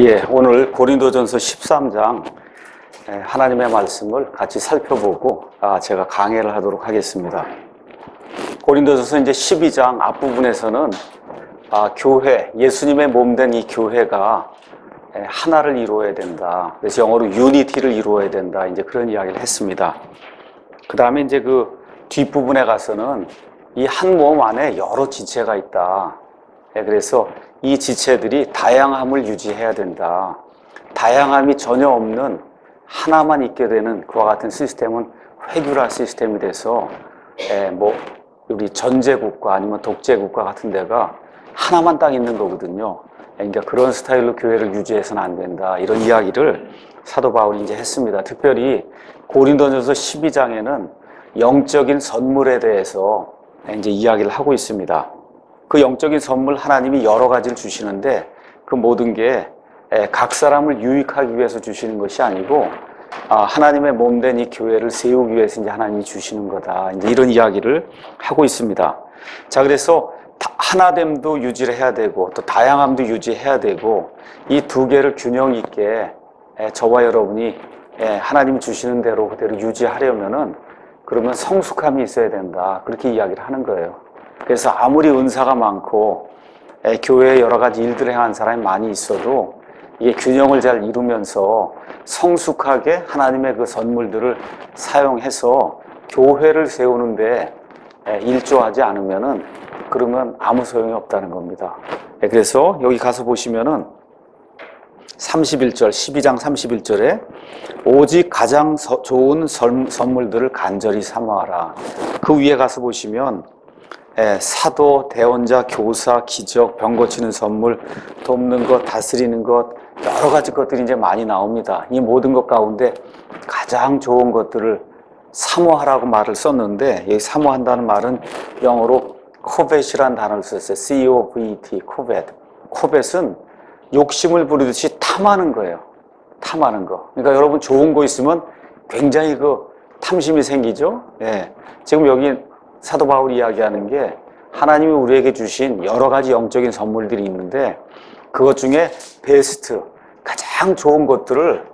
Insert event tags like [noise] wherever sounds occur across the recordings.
예, 오늘 고린도전서 13장 예, 하나님의 말씀을 같이 살펴보고 아, 제가 강해를 하도록 하겠습니다. 고린도전서 이제 12장 앞부분에서는 아, 교회, 예수님의 몸된 이 교회가 예, 하나를 이루어야 된다. 그래서 영어로 유니티를 이루어야 된다. 이제 그런 이야기를 했습니다. 그 다음에 이제 그 뒷부분에 가서는 이 한 몸 안에 여러 지체가 있다. 예, 그래서 이 지체들이 다양함을 유지해야 된다. 다양함이 전혀 없는 하나만 있게 되는 그와 같은 시스템은 회규화 시스템이 돼서 예, 뭐 우리 전제국가 아니면 독재국가 같은 데가 하나만 딱 있는 거거든요. 그러니까 그런 스타일로 교회를 유지해서는 안 된다. 이런 이야기를 사도 바울이 이제 했습니다. 특별히 고린도전서 12장에는 영적인 선물에 대해서 이제 이야기를 하고 있습니다. 그 영적인 선물 하나님이 여러 가지를 주시는데 그 모든 게 각 사람을 유익하기 위해서 주시는 것이 아니고 아, 하나님의 몸 된 이 교회를 세우기 위해서 이제 하나님이 주시는 거다. 이제 이런 이야기를 하고 있습니다. 자, 그래서 하나됨도 유지를 해야 되고 또 다양함도 유지해야 되고 이 두 개를 균형 있게 저와 여러분이 하나님이 주시는 대로 그대로 유지하려면은 그러면 성숙함이 있어야 된다. 그렇게 이야기를 하는 거예요. 그래서 아무리 은사가 많고 교회에 여러 가지 일들을 행한 사람이 많이 있어도 이게 균형을 잘 이루면서 성숙하게 하나님의 그 선물들을 사용해서 교회를 세우는데 일조하지 않으면은 그러면 아무 소용이 없다는 겁니다. 그래서 여기 가서 보시면은 31절, 12장 31절에 오직 가장 서, 좋은 선물들을 간절히 사모하라. 그 위에 가서 보시면 예, 사도, 대원자, 교사, 기적, 병 고치는 선물, 돕는 것, 다스리는 것, 여러 가지 것들이 이제 많이 나옵니다. 이 모든 것 가운데 가장 좋은 것들을 사모하라고 말을 썼는데, 여기 사모한다는 말은 영어로 코벳이라는 단어를 썼어요. C-O-V-E-T, 코벳. 코벳은 욕심을 부리듯이 탐하는 거예요. 탐하는 거. 그러니까 여러분 좋은 거 있으면 굉장히 그 탐심이 생기죠? 예. 지금 여기 사도 바울이 이야기하는 게 하나님이 우리에게 주신 여러 가지 영적인 선물들이 있는데 그것 중에 베스트, 가장 좋은 것들을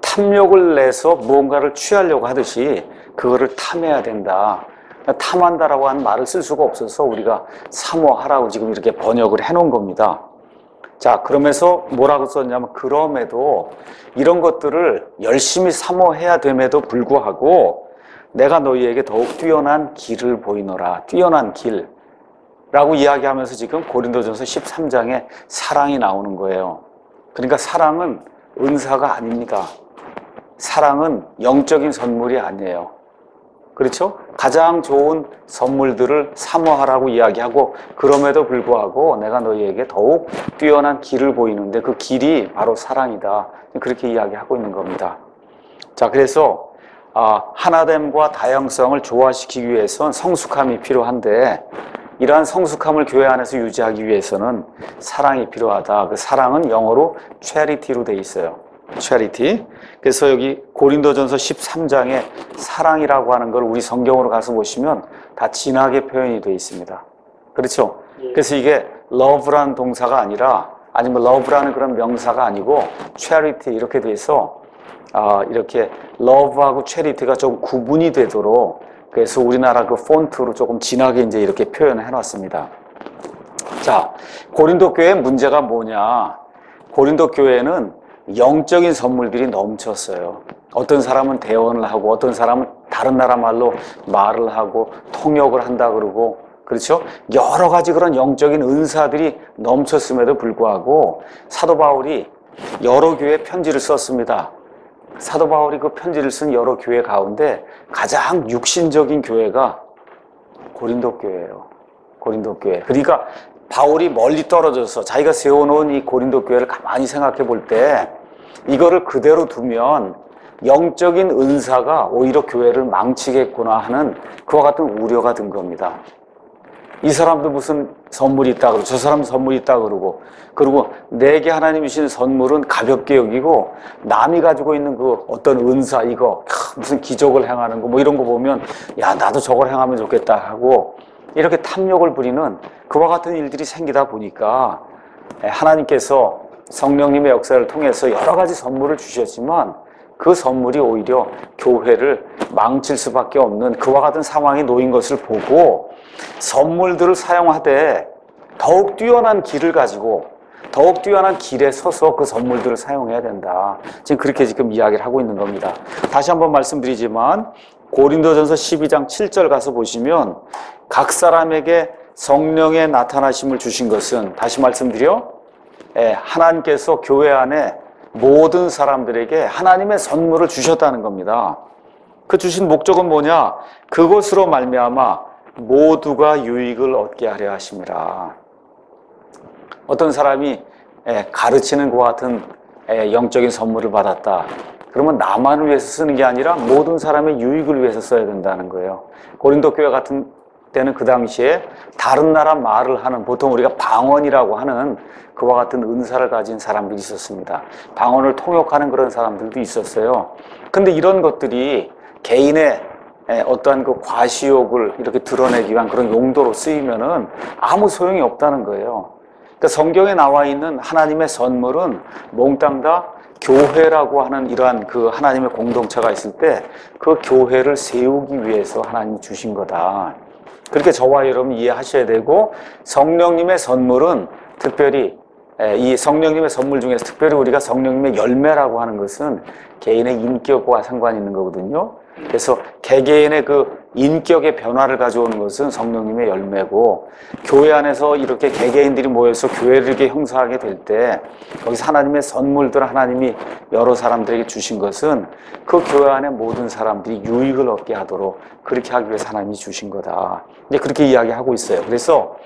탐욕을 내서 무언가를 취하려고 하듯이 그거를 탐해야 된다. 탐한다라고 하는 말을 쓸 수가 없어서 우리가 사모하라고 지금 이렇게 번역을 해 놓은 겁니다. 자, 그러면서 뭐라고 썼냐면 그럼에도 이런 것들을 열심히 사모해야 됨에도 불구하고 내가 너희에게 더욱 뛰어난 길을 보이노라. 뛰어난 길. 라고 이야기하면서 지금 고린도전서 13장에 사랑이 나오는 거예요. 그러니까 사랑은 은사가 아닙니다. 사랑은 영적인 선물이 아니에요. 그렇죠? 가장 좋은 선물들을 사모하라고 이야기하고 그럼에도 불구하고 내가 너희에게 더욱 뛰어난 길을 보이는데 그 길이 바로 사랑이다. 그렇게 이야기하고 있는 겁니다. 자, 그래서 아, 하나됨과 다양성을 조화시키기 위해선 성숙함이 필요한데 이러한 성숙함을 교회 안에서 유지하기 위해서는 사랑이 필요하다. 그 사랑은 영어로 charity로 돼 있어요. charity. 그래서 여기 고린도전서 13장에 사랑이라고 하는 걸 우리 성경으로 가서 보시면 다 진하게 표현이 되어 있습니다. 그렇죠? 그래서 이게 love라는 동사가 아니라 아니면 love라는 그런 명사가 아니고 charity 이렇게 돼서 아, 이렇게 love하고 charity가 좀 구분이 되도록 그래서 우리나라 그 폰트로 조금 진하게 이제 이렇게 표현을 해놨습니다. 자, 고린도 교회 문제가 뭐냐? 고린도 교회는 영적인 선물들이 넘쳤어요. 어떤 사람은 대원을 하고 어떤 사람은 다른 나라 말로 말을 하고 통역을 한다 그러고 그렇죠? 여러 가지 그런 영적인 은사들이 넘쳤음에도 불구하고 사도 바울이 여러 교회 편지를 썼습니다. 사도 바울이 그 편지를 쓴 여러 교회 가운데 가장 육신적인 교회가 고린도 교회예요. 고린도 교회. 그러니까 바울이 멀리 떨어져서 자기가 세워놓은 이 고린도 교회를 가만히 생각해 볼 때 이거를 그대로 두면 영적인 은사가 오히려 교회를 망치겠구나 하는 그와 같은 우려가 든 겁니다. 이 사람도 무슨 선물이 있다 그러고 저 사람 선물이 있다 그러고 그리고 내게 하나님이 주신 선물은 가볍게 여기고 남이 가지고 있는 그 어떤 은사 이거 무슨 기적을 행하는 거 뭐 이런 거 보면 야 나도 저걸 행하면 좋겠다 하고 이렇게 탐욕을 부리는 그와 같은 일들이 생기다 보니까 하나님께서 성령님의 역사를 통해서 여러 가지 선물을 주셨지만 그 선물이 오히려 교회를 망칠 수밖에 없는 그와 같은 상황에 놓인 것을 보고 선물들을 사용하되 더욱 뛰어난 길을 가지고 더욱 뛰어난 길에 서서 그 선물들을 사용해야 된다. 지금 그렇게 지금 이야기를 하고 있는 겁니다. 다시 한번 말씀드리지만 고린도전서 12장 7절 가서 보시면 각 사람에게 성령의 나타나심을 주신 것은 다시 말씀드려 예, 하나님께서 교회 안에 모든 사람들에게 하나님의 선물을 주셨다는 겁니다. 그 주신 목적은 뭐냐? 그것으로 말미암아 모두가 유익을 얻게 하려 하심이라. 어떤 사람이 예, 가르치는 것 같은 예, 영적인 선물을 받았다. 그러면 나만을 위해서 쓰는 게 아니라 모든 사람의 유익을 위해서 써야 된다는 거예요. 고린도 교회 같은 때는 그 당시에 다른 나라 말을 하는 보통 우리가 방언이라고 하는 그와 같은 은사를 가진 사람들이 있었습니다. 방언을 통역하는 그런 사람들도 있었어요. 근데 이런 것들이 개인의 어떠한 그 과시욕을 이렇게 드러내기 위한 그런 용도로 쓰이면은 아무 소용이 없다는 거예요. 그러니까 성경에 나와 있는 하나님의 선물은 몽땅 다 교회라고 하는 이러한 그 하나님의 공동체가 있을 때 그 교회를 세우기 위해서 하나님이 주신 거다. 그렇게 저와 여러분 이해하셔야 되고 성령님의 선물은 특별히 이 성령님의 선물 중에서 특별히 우리가 성령님의 열매라고 하는 것은 개인의 인격과 상관이 있는 거거든요. 그래서 개개인의 그 인격의 변화를 가져오는 것은 성령님의 열매고 교회 안에서 이렇게 개개인들이 모여서 교회를 이렇게 형성하게 될 때 거기서 하나님의 선물들 하나님이 여러 사람들에게 주신 것은 그 교회 안에 모든 사람들이 유익을 얻게 하도록 그렇게 하기 위해서 하나님이 주신 거다. 이제 그렇게 이야기하고 있어요. 그래서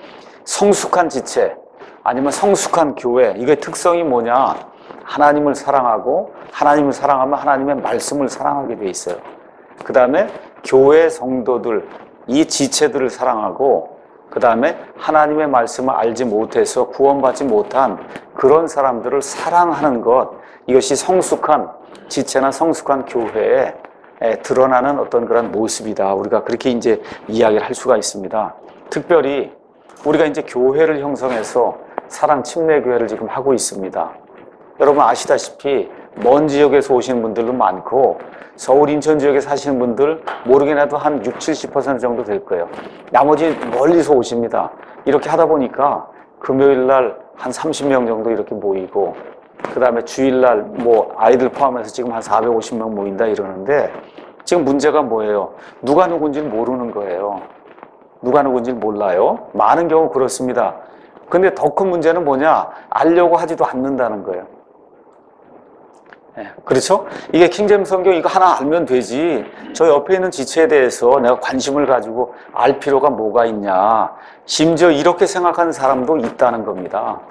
성숙한 지체 아니면 성숙한 교회 이게 특성이 뭐냐? 하나님을 사랑하고 하나님을 사랑하면 하나님의 말씀을 사랑하게 돼 있어요. 그 다음에 교회 성도들, 이 지체들을 사랑하고, 그 다음에 하나님의 말씀을 알지 못해서 구원받지 못한 그런 사람들을 사랑하는 것, 이것이 성숙한 지체나 성숙한 교회에 드러나는 어떤 그런 모습이다. 우리가 그렇게 이제 이야기를 할 수가 있습니다. 특별히 우리가 이제 교회를 형성해서 사랑 침례 교회를 지금 하고 있습니다. 여러분 아시다시피 먼 지역에서 오시는 분들도 많고 서울 인천 지역에 사시는 분들 모르긴 해도 한 6, 70% 정도 될 거예요. 나머지 멀리서 오십니다. 이렇게 하다 보니까 금요일 날 한 30명 정도 이렇게 모이고 그 다음에 주일날 뭐 아이들 포함해서 지금 한 450명 모인다 이러는데 지금 문제가 뭐예요? 누가 누군지 모르는 거예요. 누가 누군지 몰라요. 많은 경우 그렇습니다. 근데 더 큰 문제는 뭐냐? 알려고 하지도 않는다는 거예요. 네, 그렇죠? 이게 킹잼 성경 이거 하나 알면 되지. 저 옆에 있는 지체에 대해서 내가 관심을 가지고 알 필요가 뭐가 있냐. 심지어 이렇게 생각하는 사람도 있다는 겁니다.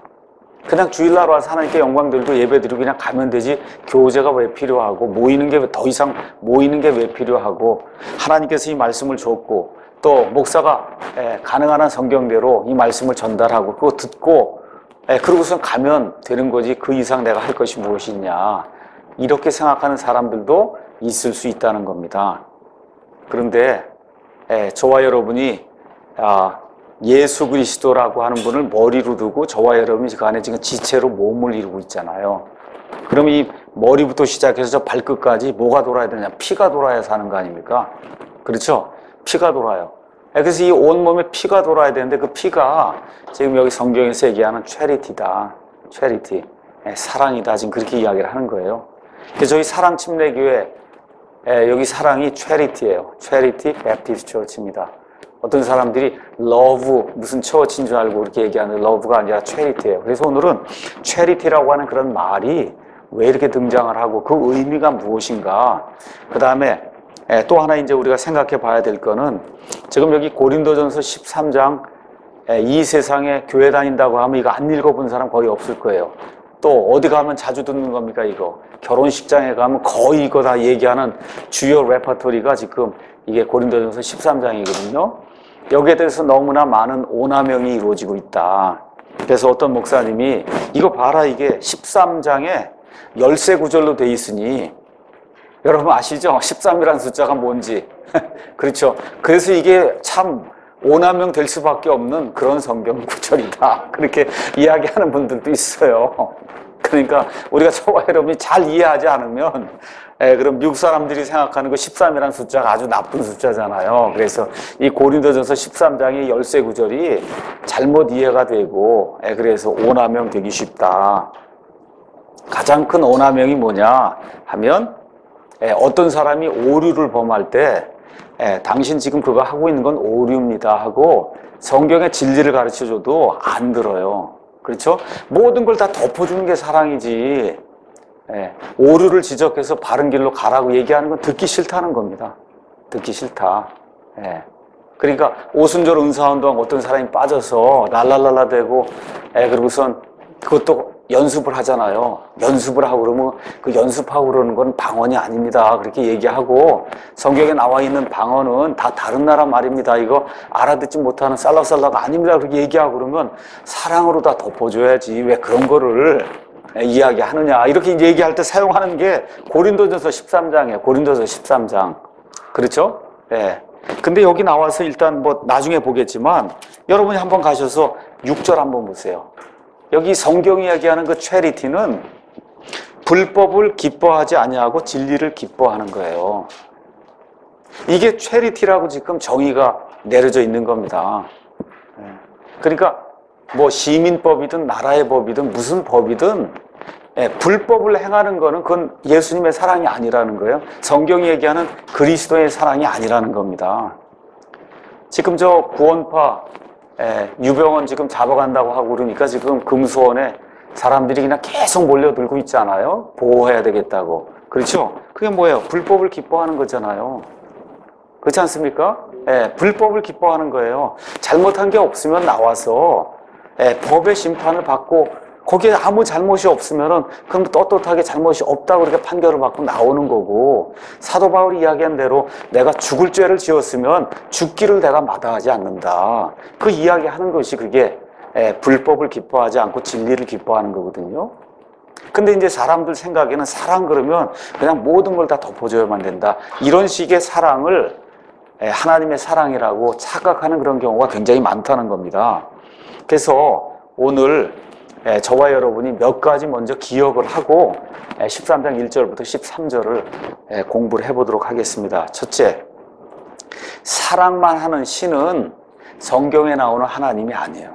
그냥 주일날 와서 하나님께 영광 들고 예배 드리고 그냥 가면 되지 교제가 왜 필요하고 모이는 게 더 이상 모이는 게 왜 필요하고 하나님께서 이 말씀을 줬고 또 목사가 예, 가능한 한 성경대로 이 말씀을 전달하고 그거 듣고 예, 그러고선 가면 되는 거지 그 이상 내가 할 것이 무엇이냐 이렇게 생각하는 사람들도 있을 수 있다는 겁니다. 그런데 예, 저와 여러분이 아, 예수 그리스도라고 하는 분을 머리로 두고 저와 여러분이 그 안에 지금 지체로 몸을 이루고 있잖아요. 그럼 이 머리부터 시작해서 저 발끝까지 뭐가 돌아야 되냐? 피가 돌아야 사는 거 아닙니까? 그렇죠? 피가 돌아요. 예, 그래서 이 온몸에 피가 돌아야 되는데 그 피가 지금 여기 성경에서 얘기하는 charity다. charity. 사랑이다. 지금 그렇게 이야기를 하는 거예요. 그래서 저희 사랑 침례 교회 예, 여기 사랑이 charity예요. Charity Baptist Church입니다. 어떤 사람들이 love 무슨 church인 줄 알고 이렇게 얘기하는 love가 아니라 charity예요. 그래서 오늘은 charity라고 하는 그런 말이 왜 이렇게 등장을 하고 그 의미가 무엇인가? 그 다음에 예, 또 하나 이제 우리가 생각해 봐야 될 거는 지금 여기 고린도전서 13장 예, 이 세상에 교회 다닌다고 하면 이거 안 읽어본 사람 거의 없을 거예요. 또 어디 가면 자주 듣는 겁니까 이거? 결혼식장에 가면 거의 이거 다 얘기하는 주요 레퍼토리가 지금 이게 고린도전서 13장이거든요. 여기에 대해서 너무나 많은 오남용이 이루어지고 있다. 그래서 어떤 목사님이 이거 봐라 이게 13장에 열세 구절로 돼 있으니. 여러분 아시죠? 13이라는 숫자가 뭔지? [laughs] 그렇죠. 그래서 이게 참 오남용 될 수밖에 없는 그런 성경 구절이다. [laughs] 그렇게 이야기하는 분들도 있어요. 그러니까 우리가 저와 여러분이 잘 이해하지 않으면 예, 그럼 미국 사람들이 생각하는 그 13이라는 숫자가 아주 나쁜 숫자잖아요. 그래서 이 고린도전서 13장의 열세 구절이 잘못 이해가 되고 예, 그래서 오남용 되기 쉽다. 가장 큰 오남용이 뭐냐 하면 예, 어떤 사람이 오류를 범할 때 예, 당신 지금 그거 하고 있는 건 오류입니다 하고 성경의 진리를 가르쳐 줘도 안 들어요. 그렇죠? 모든 걸 다 덮어주는 게 사랑이지. 예, 오류를 지적해서 바른 길로 가라고 얘기하는 건 듣기 싫다는 겁니다. 듣기 싫다. 예. 그러니까 오순절 은사운동 어떤 사람이 빠져서 랄랄랄라 대고 예, 그리고선 그것도 연습을 하잖아요. 연습을 하고 그러면 그 연습하고 그러는 건 방언이 아닙니다. 그렇게 얘기하고 성경에 나와 있는 방언은 다 다른 나라 말입니다. 이거 알아듣지 못하는 쌀락쌀락 아닙니다. 그렇게 얘기하고 그러면 사랑으로 다 덮어줘야지. 왜 그런 거를 이야기하느냐. 이렇게 이제 얘기할 때 사용하는 게 고린도전서 13장이에요. 고린도서 13장. 그렇죠? 예. 근데 여기 나와서 일단 뭐 나중에 보겠지만 여러분이 한번 가셔서 6절 한번 보세요. 여기 성경이 이야기하는 그 체리티는 불법을 기뻐하지 아니하고 진리를 기뻐하는 거예요. 이게 체리티라고 지금 정의가 내려져 있는 겁니다. 예. 그러니까 뭐 시민법이든 나라의 법이든 무슨 법이든 예, 불법을 행하는 거는 그건 예수님의 사랑이 아니라는 거예요. 성경이 얘기하는 그리스도의 사랑이 아니라는 겁니다. 지금 저 구원파 예, 유병원 지금 잡아간다고 하고 그러니까 지금 금수원에 사람들이 그냥 계속 몰려들고 있잖아요. 보호해야 되겠다고. 그렇죠? 그게 뭐예요? 불법을 기뻐하는 거잖아요. 그렇지 않습니까? 예, 불법을 기뻐하는 거예요. 잘못한 게 없으면 나와서 예, 법의 심판을 받고 거기에 아무 잘못이 없으면은 그럼 떳떳하게 잘못이 없다고 그렇게 판결을 받고 나오는 거고 사도 바울이 이야기한 대로 내가 죽을 죄를 지었으면 죽기를 내가 마다하지 않는다. 그 이야기하는 것이 그게 예, 불법을 기뻐하지 않고 진리를 기뻐하는 거거든요. 근데 이제 사람들 생각에는 사랑 그러면 그냥 모든 걸 다 덮어줘야만 된다. 이런 식의 사랑을 예, 하나님의 사랑이라고 착각하는 그런 경우가 굉장히 많다는 겁니다. 그래서 오늘 예, 저와 여러분이 몇 가지 먼저 기억을 하고 13장 예, 1절부터 13절을 예, 공부를 해보도록 하겠습니다. 첫째, 사랑만 하는 신은 성경에 나오는 하나님이 아니에요.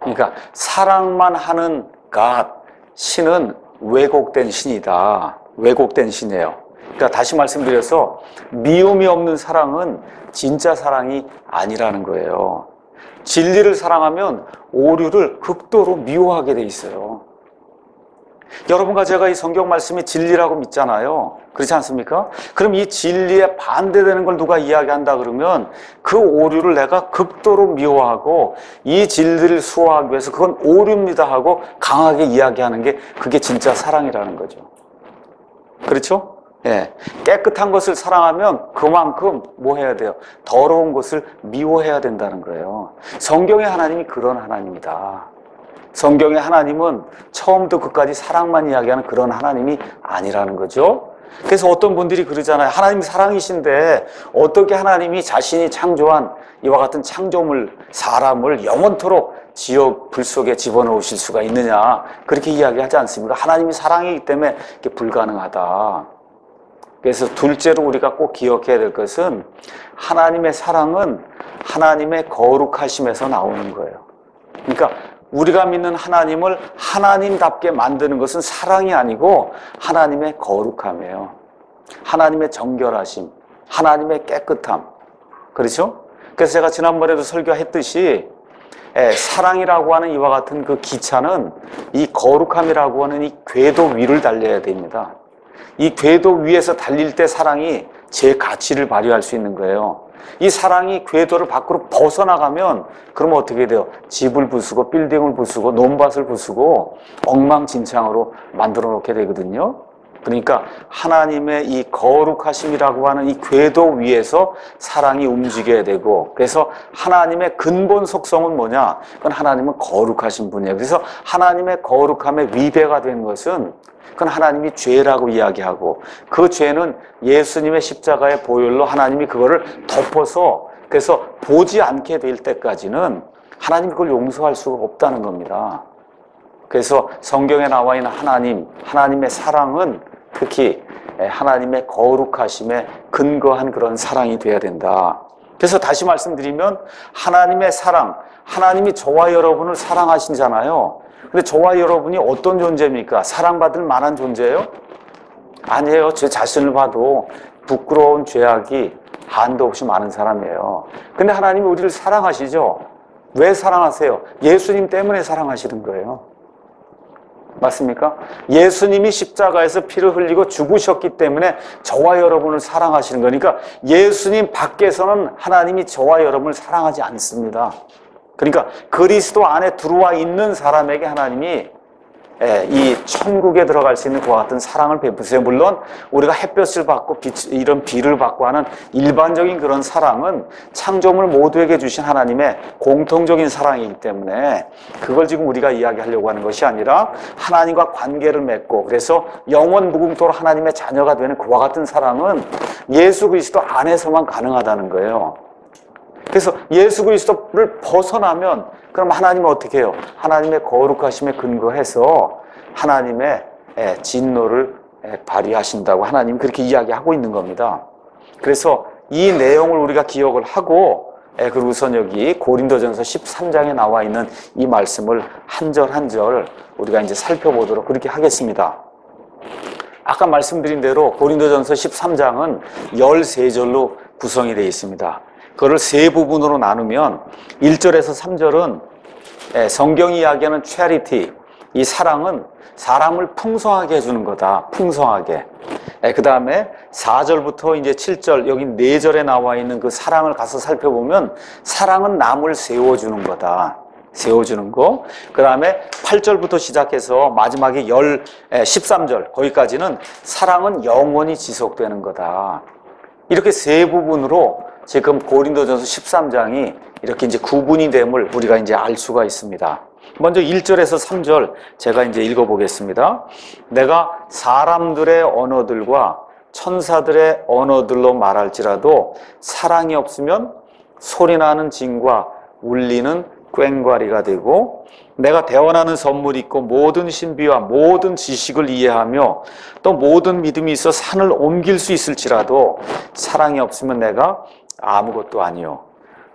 그러니까 사랑만 하는 God, 신은 왜곡된 신이다. 왜곡된 신이에요. 그러니까 다시 말씀드려서 미움이 없는 사랑은 진짜 사랑이 아니라는 거예요. 진리를 사랑하면 오류를 극도로 미워하게 돼 있어요. 여러분과 제가 이 성경 말씀이 진리라고 믿잖아요. 그렇지 않습니까? 그럼 이 진리에 반대되는 걸 누가 이야기한다 그러면 그 오류를 내가 극도로 미워하고 이 진리를 수호하기 위해서 그건 오류입니다 하고 강하게 이야기하는 게 그게 진짜 사랑이라는 거죠. 그렇죠? 예, 깨끗한 것을 사랑하면 그만큼 뭐 해야 돼요? 더러운 것을 미워해야 된다는 거예요. 성경의 하나님이 그런 하나님이다. 성경의 하나님은 처음부터 끝까지 사랑만 이야기하는 그런 하나님이 아니라는 거죠. 그래서 어떤 분들이 그러잖아요. 하나님 사랑이신데 어떻게 하나님이 자신이 창조한 이와 같은 창조물, 사람을 영원토록 지옥 불 속에 집어넣으실 수가 있느냐. 그렇게 이야기하지 않습니까? 하나님이 사랑이기 때문에 불가능하다. 그래서 둘째로 우리가 꼭 기억해야 될 것은 하나님의 사랑은 하나님의 거룩하심에서 나오는 거예요. 그러니까 우리가 믿는 하나님을 하나님답게 만드는 것은 사랑이 아니고 하나님의 거룩함이에요. 하나님의 정결하심, 하나님의 깨끗함. 그렇죠? 그래서 제가 지난번에도 설교했듯이 예, 사랑이라고 하는 이와 같은 그 기차는 이 거룩함이라고 하는 이 궤도 위를 달려야 됩니다. 이 궤도 위에서 달릴 때 사랑이 제 가치를 발휘할 수 있는 거예요. 이 사랑이 궤도를 밖으로 벗어나가면 그러면 어떻게 돼요? 집을 부수고 빌딩을 부수고 논밭을 부수고 엉망진창으로 만들어 놓게 되거든요. 그러니까 하나님의 이 거룩하심이라고 하는 이 궤도 위에서 사랑이 움직여야 되고 그래서 하나님의 근본 속성은 뭐냐? 그건 하나님은 거룩하신 분이에요. 그래서 하나님의 거룩함의 위배가 된 것은 그건 하나님이 죄라고 이야기하고 그 죄는 예수님의 십자가의 보혈로 하나님이 그거를 덮어서 그래서 보지 않게 될 때까지는 하나님이 그걸 용서할 수가 없다는 겁니다. 그래서 성경에 나와 있는 하나님, 하나님의 사랑은 특히 하나님의 거룩하심에 근거한 그런 사랑이 되어야 된다. 그래서 다시 말씀드리면 하나님의 사랑, 하나님이 저와 여러분을 사랑하신잖아요. 근데 저와 여러분이 어떤 존재입니까? 사랑받을 만한 존재예요? 아니에요. 제 자신을 봐도 부끄러운 죄악이 한도 없이 많은 사람이에요. 근데 하나님이 우리를 사랑하시죠? 왜 사랑하세요? 예수님 때문에 사랑하시는 거예요. 맞습니까? 예수님이 십자가에서 피를 흘리고 죽으셨기 때문에 저와 여러분을 사랑하시는 거니까 예수님 밖에서는 하나님이 저와 여러분을 사랑하지 않습니다. 그러니까 그리스도 안에 들어와 있는 사람에게 하나님이 예, 이 천국에 들어갈 수 있는 그와 같은 사랑을 베푸세요. 물론 우리가 햇볕을 받고 빛, 이런 비를 받고 하는 일반적인 그런 사랑은 창조물 모두에게 주신 하나님의 공통적인 사랑이기 때문에 그걸 지금 우리가 이야기하려고 하는 것이 아니라 하나님과 관계를 맺고 그래서 영원 무궁토로 하나님의 자녀가 되는 그와 같은 사랑은 예수 그리스도 안에서만 가능하다는 거예요. 그래서 예수 그리스도를 벗어나면 그럼 하나님은 어떻게 해요? 하나님의 거룩하심에 근거해서 하나님의 예, 진노를 예, 발휘하신다고 하나님 그렇게 이야기하고 있는 겁니다. 그래서 이 내용을 우리가 기억을 하고 예, 그리고선 여기 고린도전서 13장에 나와 있는 이 말씀을 한 절 한 절 우리가 이제 살펴보도록 그렇게 하겠습니다. 아까 말씀드린 대로 고린도전서 13장은 13절로 구성이 되어 있습니다. 그거를 세 부분으로 나누면 1절에서 3절은 예, 성경이 이야기하는 charity, 이 사랑은 사람을 풍성하게 해주는 거다. 풍성하게. 예, 그 다음에 4절부터 이제 7절, 여기 4절에 나와 있는 그 사랑을 가서 살펴보면 사랑은 남을 세워주는 거다. 세워주는 거. 그 다음에 8절부터 시작해서 마지막에 10, 13절, 거기까지는 사랑은 영원히 지속되는 거다. 이렇게 세 부분으로 지금 고린도전서 13장이 이렇게 이제 구분이 됨을 우리가 이제 알 수가 있습니다. 먼저 1절에서 3절 제가 이제 읽어보겠습니다. 내가 사람들의 언어들과 천사들의 언어들로 말할지라도 사랑이 없으면 소리나는 징과 울리는 꽹과리가 되고 내가 대원하는 선물이 있고 모든 신비와 모든 지식을 이해하며 또 모든 믿음이 있어 산을 옮길 수 있을지라도 사랑이 없으면 내가 아무것도 아니요.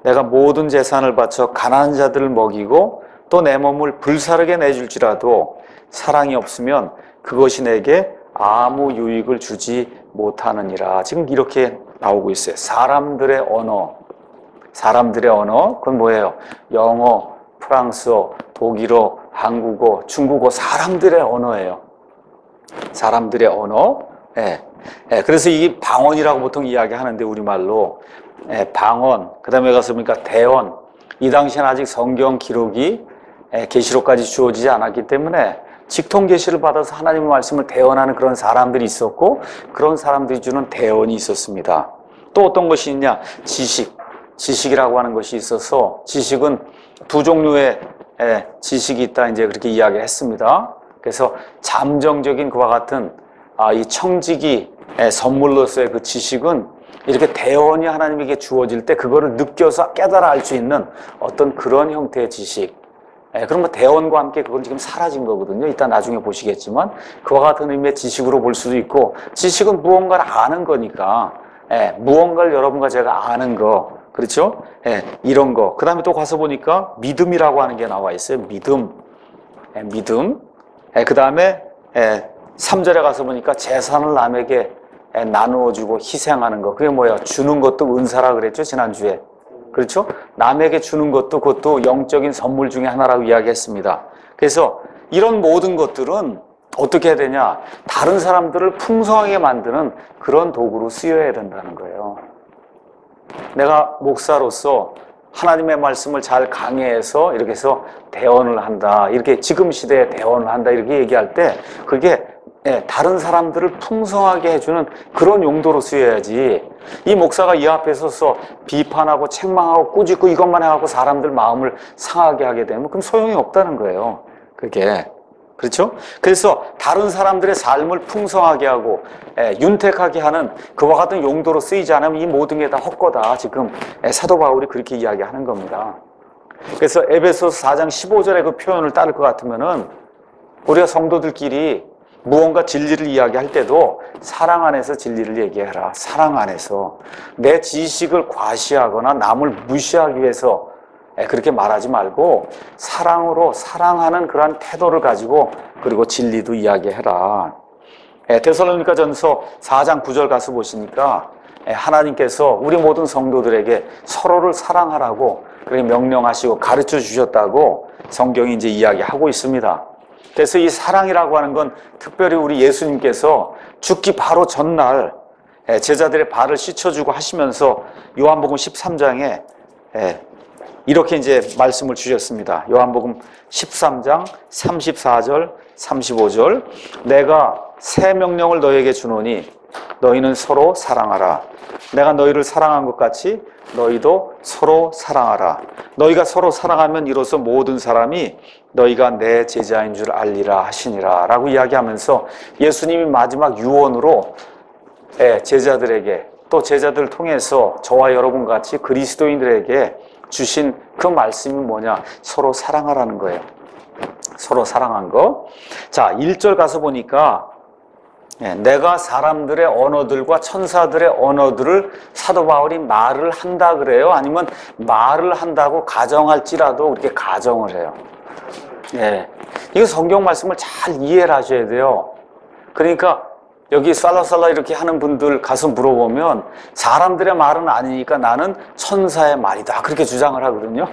내가 모든 재산을 바쳐 가난한 자들을 먹이고 또 내 몸을 불사르게 내줄지라도 사랑이 없으면 그것이 내게 아무 유익을 주지 못하느니라. 지금 이렇게 나오고 있어요. 사람들의 언어. 사람들의 언어. 그건 뭐예요? 영어, 프랑스어, 독일어, 한국어, 중국어. 사람들의 언어예요. 사람들의 언어. 예. 예. 그래서 이게 방언이라고 보통 이야기하는데 우리말로 예, 방언, 그 다음에 가서 보니까 대언. 이 당시에는 아직 성경 기록이 예, 계시록까지 주어지지 않았기 때문에 직통 계시를 받아서 하나님의 말씀을 대언하는 그런 사람들이 있었고 그런 사람들이 주는 대언이 있었습니다. 또 어떤 것이 있냐? 지식. 지식이라고 하는 것이 있어서 지식은 두 종류의 예, 지식이 있다 이제 그렇게 이야기했습니다. 그래서 잠정적인 그와 같은 아, 이 청지기 선물로서의 그 지식은 이렇게 대원이 하나님에게 주어질 때 그거를 느껴서 깨달아 알 수 있는 어떤 그런 형태의 지식. 예, 그럼 뭐 대원과 함께 그건 지금 사라진 거거든요. 이따 나중에 보시겠지만 그와 같은 의미의 지식으로 볼 수도 있고 지식은 무언가를 아는 거니까 예, 무언가를 여러분과 제가 아는 거 그렇죠? 예, 이런 거. 그 다음에 또 가서 보니까 믿음이라고 하는 게 나와 있어요. 믿음. 예, 믿음. 예, 그 다음에 예, 3절에 가서 보니까 재산을 남에게 나누어주고 희생하는 거. 그게 뭐야? 주는 것도 은사라 그랬죠, 지난주에. 그렇죠? 남에게 주는 것도 그것도 영적인 선물 중에 하나라고 이야기했습니다. 그래서 이런 모든 것들은 어떻게 해야 되냐? 다른 사람들을 풍성하게 만드는 그런 도구로 쓰여야 된다는 거예요. 내가 목사로서 하나님의 말씀을 잘 강해해서 이렇게 해서 대언을 한다. 이렇게 지금 시대에 대언을 한다. 이렇게 얘기할 때 그게 예, 다른 사람들을 풍성하게 해주는 그런 용도로 쓰여야지. 이 목사가 이 앞에 서서 비판하고 책망하고 꾸짖고 이것만 해갖고 사람들 마음을 상하게 하게 되면 그럼 소용이 없다는 거예요. 그게. 그렇죠? 그래서 다른 사람들의 삶을 풍성하게 하고 예, 윤택하게 하는 그와 같은 용도로 쓰이지 않으면 이 모든 게 다 헛거다. 지금 예, 사도 바울이 그렇게 이야기하는 겁니다. 그래서 에베소서 4장 15절의 그 표현을 따를 것 같으면 은 우리가 성도들끼리 무언가 진리를 이야기할 때도 사랑 안에서 진리를 얘기해라. 사랑 안에서 내 지식을 과시하거나 남을 무시하기 위해서 예, 그렇게 말하지 말고 사랑으로 사랑하는 그러한 태도를 가지고 그리고 진리도 이야기해라. 예, 데살로니가 전서 4장 9절 가서 보시니까 예, 하나님께서 우리 모든 성도들에게 서로를 사랑하라고 그렇게 명령하시고 가르쳐 주셨다고 성경이 이제 이야기하고 있습니다. 그래서 이 사랑이라고 하는 건 특별히 우리 예수님께서 죽기 바로 전날 예, 제자들의 발을 씻어주고 하시면서 요한복음 13장에 이렇게 이제 말씀을 주셨습니다. 요한복음 13장 34절, 35절. 내가 새 명령을 너에게 주노니 너희는 서로 사랑하라. 내가 너희를 사랑한 것 같이 너희도 서로 사랑하라. 너희가 서로 사랑하면 이로써 모든 사람이 너희가 내 제자인 줄 알리라 하시니라. 라고 이야기하면서 예수님이 마지막 유언으로 예, 제자들에게 또 제자들을 통해서 저와 여러분 같이 그리스도인들에게 주신 그 말씀이 뭐냐? 서로 사랑하라는 거예요. 서로 사랑한 거. 자, 1절 가서 보니까 예, 내가 사람들의 언어들과 천사들의 언어들을 사도 바울이 말을 한다 그래요? 아니면 말을 한다고 가정할지라도 그렇게 가정을 해요. 예. 이거 성경 말씀을 잘 이해를 하셔야 돼요. 그러니까 여기 살라살라 이렇게 하는 분들 가서 물어보면 사람들의 말은 아니니까 나는 천사의 말이다. 그렇게 주장을 하거든요.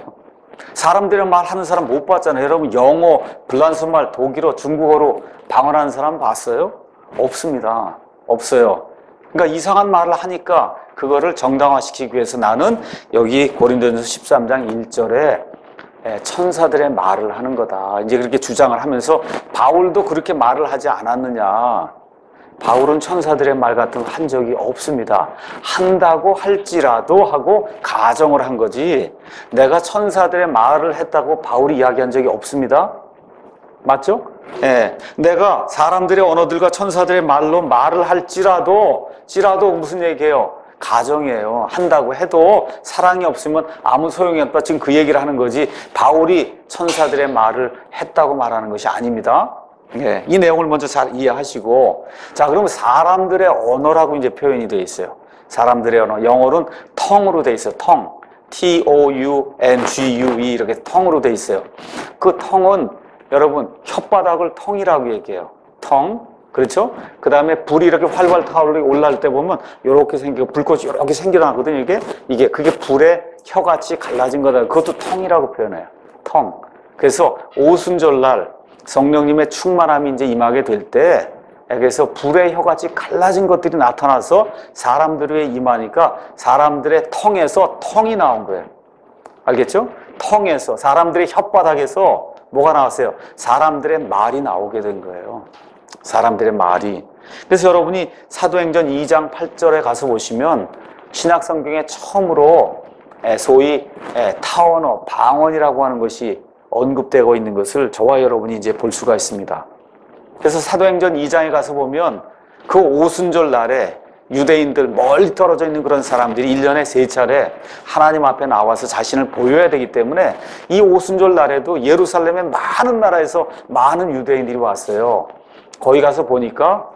사람들의 말 하는 사람 못 봤잖아요. 여러분 영어, 불란스 말, 독일어, 중국어로 방언하는 사람 봤어요? 없습니다. 없어요. 그러니까 이상한 말을 하니까 그거를 정당화시키기 위해서 나는 여기 고린도전서 13장 1절에 천사들의 말을 하는 거다. 이제 그렇게 주장을 하면서 바울도 그렇게 말을 하지 않았느냐. 바울은 천사들의 말 같은 거 한 적이 없습니다. 한다고 할지라도 하고 가정을 한 거지. 내가 천사들의 말을 했다고 바울이 이야기한 적이 없습니다. 맞죠? 예. 내가 사람들의 언어들과 천사들의 말로 말을 할지라도, 지라도 무슨 얘기예요? 가정이에요. 한다고 해도 사랑이 없으면 아무 소용이 없다. 지금 그 얘기를 하는 거지. 바울이 천사들의 말을 했다고 말하는 것이 아닙니다. 예, 이 내용을 먼저 잘 이해하시고 자 그러면 사람들의 언어라고 이제 표현이 되어 있어요. 사람들의 언어 영어는 텅으로 되어 있어요. 텅 T O U N G U E 이렇게 텅으로 되어 있어요. 그 텅은 여러분 혓바닥을 텅이라고 얘기해요. 텅 그렇죠? 그 다음에 불이 이렇게 활발 타오르게 올라올 때 보면 이렇게 생기고 불꽃이 이렇게 생겨나거든요. 이게 이게 그게 불에 혀같이 갈라진 거다. 그것도 텅이라고 표현해요. 텅. 그래서 오순절날 성령님의 충만함이 이제 임하게 될 때, 그래서 불의 혀같이 갈라진 것들이 나타나서 사람들의 임하니까 사람들의 텅에서 텅이 나온 거예요. 알겠죠? 텅에서 사람들의 혓바닥에서 뭐가 나왔어요? 사람들의 말이 나오게 된 거예요. 사람들의 말이. 그래서 여러분이 사도행전 2장 8절에 가서 보시면 신약 성경에 처음으로 소위 타원어, 방언이라고 하는 것이 언급되고 있는 것을 저와 여러분이 이제 볼 수가 있습니다. 그래서 사도행전 2장에 가서 보면 그 오순절 날에 유대인들 멀리 떨어져 있는 그런 사람들이 1년에 세 차례 하나님 앞에 나와서 자신을 보여야 되기 때문에 이 오순절 날에도 예루살렘에 많은 나라에서 많은 유대인들이 왔어요. 거기 가서 보니까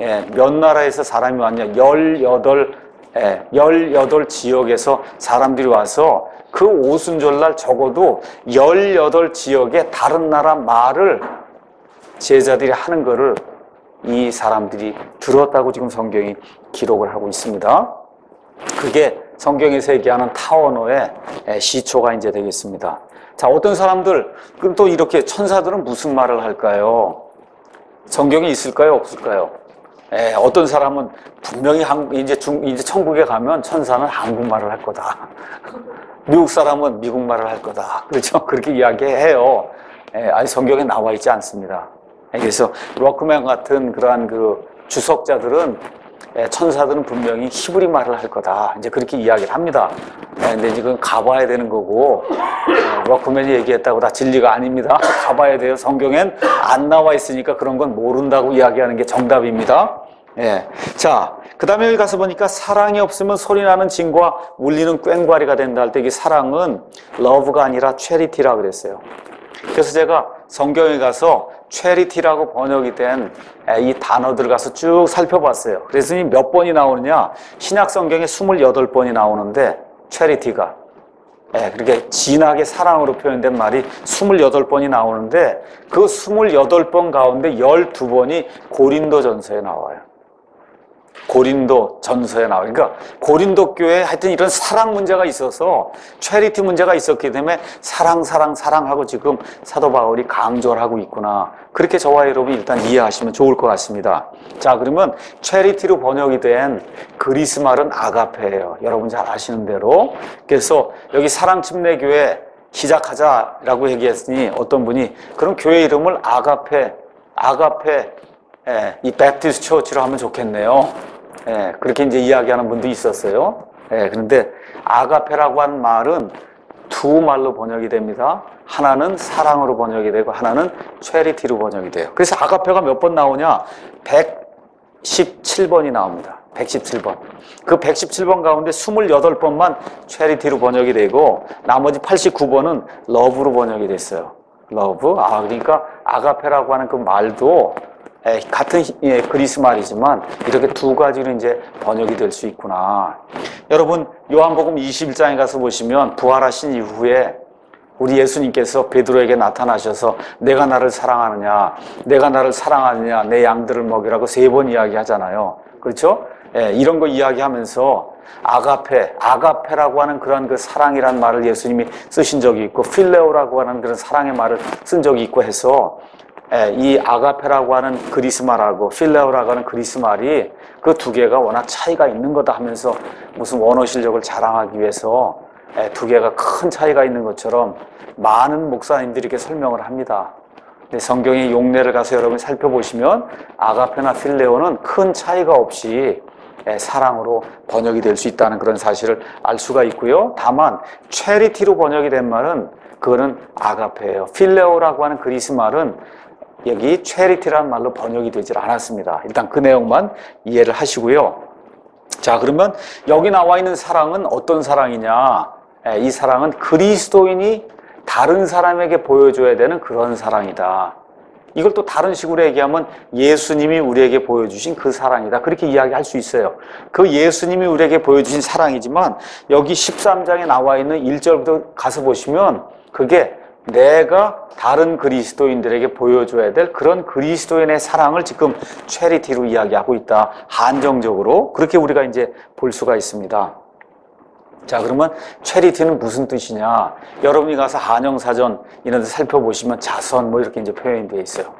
예, 몇 나라에서 사람이 왔냐? 18, 예, 18 지역에서 사람들이 와서 그 오순절날 적어도 18 지역의 다른 나라 말을 제자들이 하는 것을 이 사람들이 들었다고 지금 성경이 기록을 하고 있습니다. 그게 성경에서 얘기하는 타원어의 시초가 이제 되겠습니다. 자, 어떤 사람들, 그럼 또 이렇게 천사들은 무슨 말을 할까요? 성경에 있을까요? 없을까요? 에, 어떤 사람은 분명히 한, 이제 중, 이제 천국에 가면 천사는 한국말을 할 거다. [laughs] 미국 사람은 미국말을 할 거다. 그렇죠? 그렇게 이야기해요. 예, 아니 성경에 나와 있지 않습니다. 예, 그래서 로크맨 같은 그러한 그 주석자들은 예, 천사들은 분명히 히브리 말을 할 거다. 이제 그렇게 이야기를 합니다. 예, 근데 지금 가봐야 되는 거고 예, 로크맨이 얘기했다고 다 진리가 아닙니다. 가봐야 돼요. 성경엔 안 나와 있으니까 그런 건 모른다고 이야기하는 게 정답입니다. 예. 자, 그 다음에 여기 가서 보니까 사랑이 없으면 소리나는 징과 울리는 꽹과리가 된다 할 때 이 사랑은 love가 아니라 charity라 그랬어요. 그래서 제가 성경에 가서 charity라고 번역이 된 이 단어들 가서 쭉 살펴봤어요. 그래서 몇 번이 나오느냐? 신약 성경에 28번이 나오는데 charity가 예, 그렇게 진하게 사랑으로 표현된 말이 28번이 나오는데 그 28번 가운데 12번이 고린도 전서에 나와요. 고린도 전서에 나와요. 그러니까 고린도 교회에 하여튼 이런 사랑 문제가 있어서 체리티 문제가 있었기 때문에 사랑 사랑 사랑하고 지금 사도 바울이 강조를 하고 있구나. 그렇게 저와 여러분이 일단 이해하시면 좋을 것 같습니다. 자 그러면 체리티로 번역이 된 그리스 말은 아가페예요. 여러분 잘 아시는 대로. 그래서 여기 사랑 침례 교회 시작하자라고 얘기했으니 어떤 분이 그럼 교회 이름을 아가페 아가페 예, 이 베프티스 처치로 하면 좋겠네요. 예, 그렇게 이제 이야기하는 분도 있었어요. 예, 그런데 아가페라고 한 말은 두 말로 번역이 됩니다. 하나는 사랑으로 번역이 되고 하나는 체리티로 번역이 돼요. 그래서 아가페가 몇 번 나오냐? 117번이 나옵니다. 117번. 그 117번 가운데 28번만 charity로 번역이 되고 나머지 89번은 love로 번역이 됐어요. love. 아, 그러니까 아가페라고 하는 그 말도 예, 같은 예, 그리스 말이지만 이렇게 두 가지로 이제 번역이 될 수 있구나. 여러분 요한복음 21장에 가서 보시면 부활하신 이후에 우리 예수님께서 베드로에게 나타나셔서 네가 나를 사랑하느냐, 내가 나를 사랑하느냐, 내 양들을 먹이라고 세 번 이야기하잖아요. 그렇죠? 예, 이런 거 이야기하면서 아가페, 아가페라고 하는 그런 그 사랑이란 말을 예수님이 쓰신 적이 있고 필레오라고 하는 그런 사랑의 말을 쓴 적이 있고 해서 예, 이 아가페라고 하는 그리스 말하고 필레오라고 하는 그리스 말이 그 두 개가 워낙 차이가 있는 거다 하면서 무슨 원어 실력을 자랑하기 위해서 예, 두 개가 큰 차이가 있는 것처럼 많은 목사님들이 이렇게 설명을 합니다. 근데 성경의 용례를 가서 여러분 살펴보시면 아가페나 필레오는 큰 차이가 없이 예, 사랑으로 번역이 될 수 있다는 그런 사실을 알 수가 있고요. 다만 체리티로 번역이 된 말은 그거는 아가페예요. 필레오라고 하는 그리스 말은 여기 체리티라는 말로 번역이 되질 않았습니다. 일단 그 내용만 이해를 하시고요. 자, 그러면 여기 나와 있는 사랑은 어떤 사랑이냐? 예, 이 사랑은 그리스도인이 다른 사람에게 보여줘야 되는 그런 사랑이다. 이걸 또 다른 식으로 얘기하면 예수님이 우리에게 보여주신 그 사랑이다. 그렇게 이야기할 수 있어요. 그 예수님이 우리에게 보여주신 사랑이지만 여기 13장에 나와 있는 1절부터 가서 보시면 그게 내가 다른 그리스도인들에게 보여줘야 될 그런 그리스도인의 사랑을 지금 체리티로 이야기하고 있다. 한정적으로. 그렇게 우리가 이제 볼 수가 있습니다. 자, 그러면 체리티는 무슨 뜻이냐? 여러분이 가서 한영사전 이런 데 살펴보시면 자선 뭐 이렇게 이제 표현이 되어 있어요.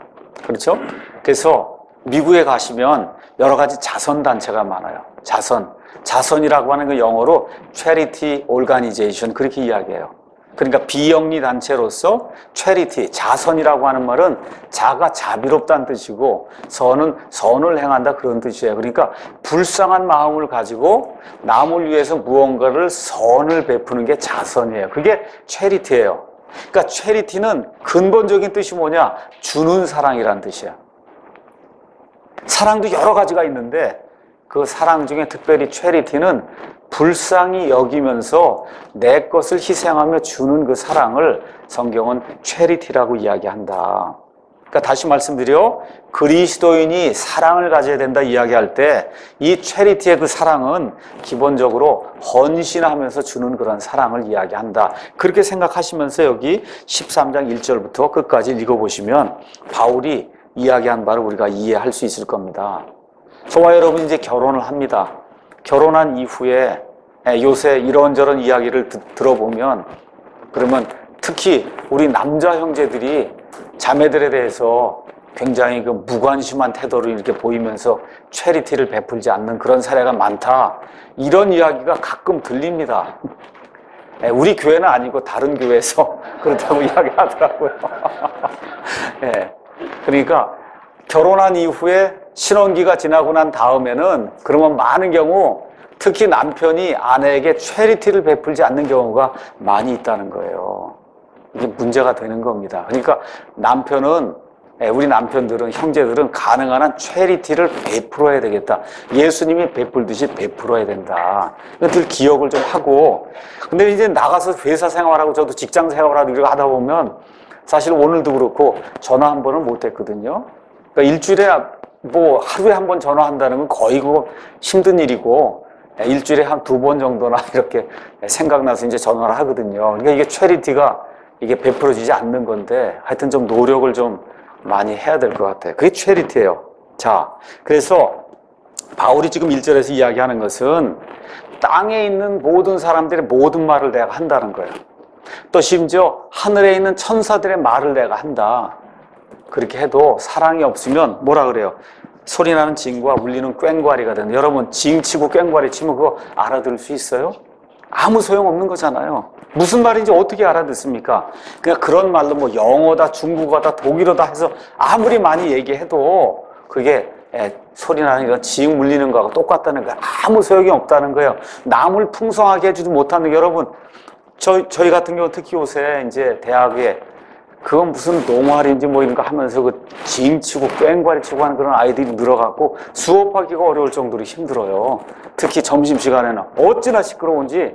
그렇죠? 그래서 미국에 가시면 여러 가지 자선 단체가 많아요. 자선. 자선이라고 하는 그 영어로 charity organization 그렇게 이야기해요. 그러니까 비영리 단체로서 체리티, 자선이라고 하는 말은 자가 자비롭다는 뜻이고 선은 선을 행한다 그런 뜻이에요. 그러니까 불쌍한 마음을 가지고 남을 위해서 무언가를 선을 베푸는 게 자선이에요. 그게 체리티예요. 그러니까 체리티는 근본적인 뜻이 뭐냐? 주는 사랑이란 뜻이야. 사랑도 여러 가지가 있는데 그 사랑 중에 특별히 체리티는 불쌍히 여기면서 내 것을 희생하며 주는 그 사랑을 성경은 체리티라고 이야기한다. 그러니까 다시 말씀드려 그리스도인이 사랑을 가져야 된다 이야기할 때 이 체리티의 그 사랑은 기본적으로 헌신하면서 주는 그런 사랑을 이야기한다. 그렇게 생각하시면서 여기 13장 1절부터 끝까지 읽어보시면 바울이 이야기한 바를 우리가 이해할 수 있을 겁니다. 저와 여러분 이제 결혼을 합니다. 결혼한 이후에 요새 이런저런 이야기를 드, 들어보면 그러면 특히 우리 남자 형제들이 자매들에 대해서 굉장히 그 무관심한 태도를 이렇게 보이면서 체리티를 베풀지 않는 그런 사례가 많다. 이런 이야기가 가끔 들립니다. 우리 교회는 아니고 다른 교회에서 [laughs] 그렇다고 이야기하더라고요. [laughs] 예. 그러니까 결혼한 이후에 신혼기가 지나고 난 다음에는 그러면 많은 경우 특히 남편이 아내에게 체리티를 베풀지 않는 경우가 많이 있다는 거예요. 이게 문제가 되는 겁니다. 그러니까 남편은 예, 우리 남편들은 형제들은 가능한 한 체리티를 베풀어야 되겠다. 예수님이 베풀듯이 베풀어야 된다. 늘 기억을 좀 하고 근데 이제 나가서 회사 생활하고 저도 직장 생활하고 이렇게 하다 보면 사실 오늘도 그렇고 전화 한 번은 못 했거든요. 그러니까 일주일에 뭐 하루에 한 번 전화한다는 건 거의 그거 힘든 일이고 예, 일주일에 한 두 번 정도나 [laughs] 이렇게 생각나서 이제 전화를 하거든요. 그러니까 이게 체리티가 이게 베풀어지지 않는 건데 하여튼 좀 노력을 좀 많이 해야 될 것 같아요. 그게 체리티예요. 자, 그래서 바울이 지금 1절에서 이야기하는 것은 땅에 있는 모든 사람들의 모든 말을 내가 한다는 거예요. 또 심지어 하늘에 있는 천사들의 말을 내가 한다. 그렇게 해도 사랑이 없으면 뭐라 그래요? 소리 나는 징과 울리는 꽹과리가 되는 여러분 징 치고 꽹과리 치면 그거 알아들을 수 있어요? 아무 소용없는 거잖아요. 무슨 말인지 어떻게 알아듣습니까? 그냥 그런 말로 뭐 영어다 중국어다 독일어다 해서 아무리 많이 얘기해도 그게 예, 소리 나는 거, 징 물리는 거하고 똑같다는 거야. 아무 소용이 없다는 거예요. 남을 풍성하게 해주지 못하는 게 여러분, 저, 저희 같은 경우 특히 요새 이제 대학에 그건 무슨 농활인지 뭐 이런 거 하면서 그 징치고 꽹과리 치고 하는 그런 아이들이 늘어갖고 수업하기가 어려울 정도로 힘들어요. 특히 점심시간에는 어찌나 시끄러운지.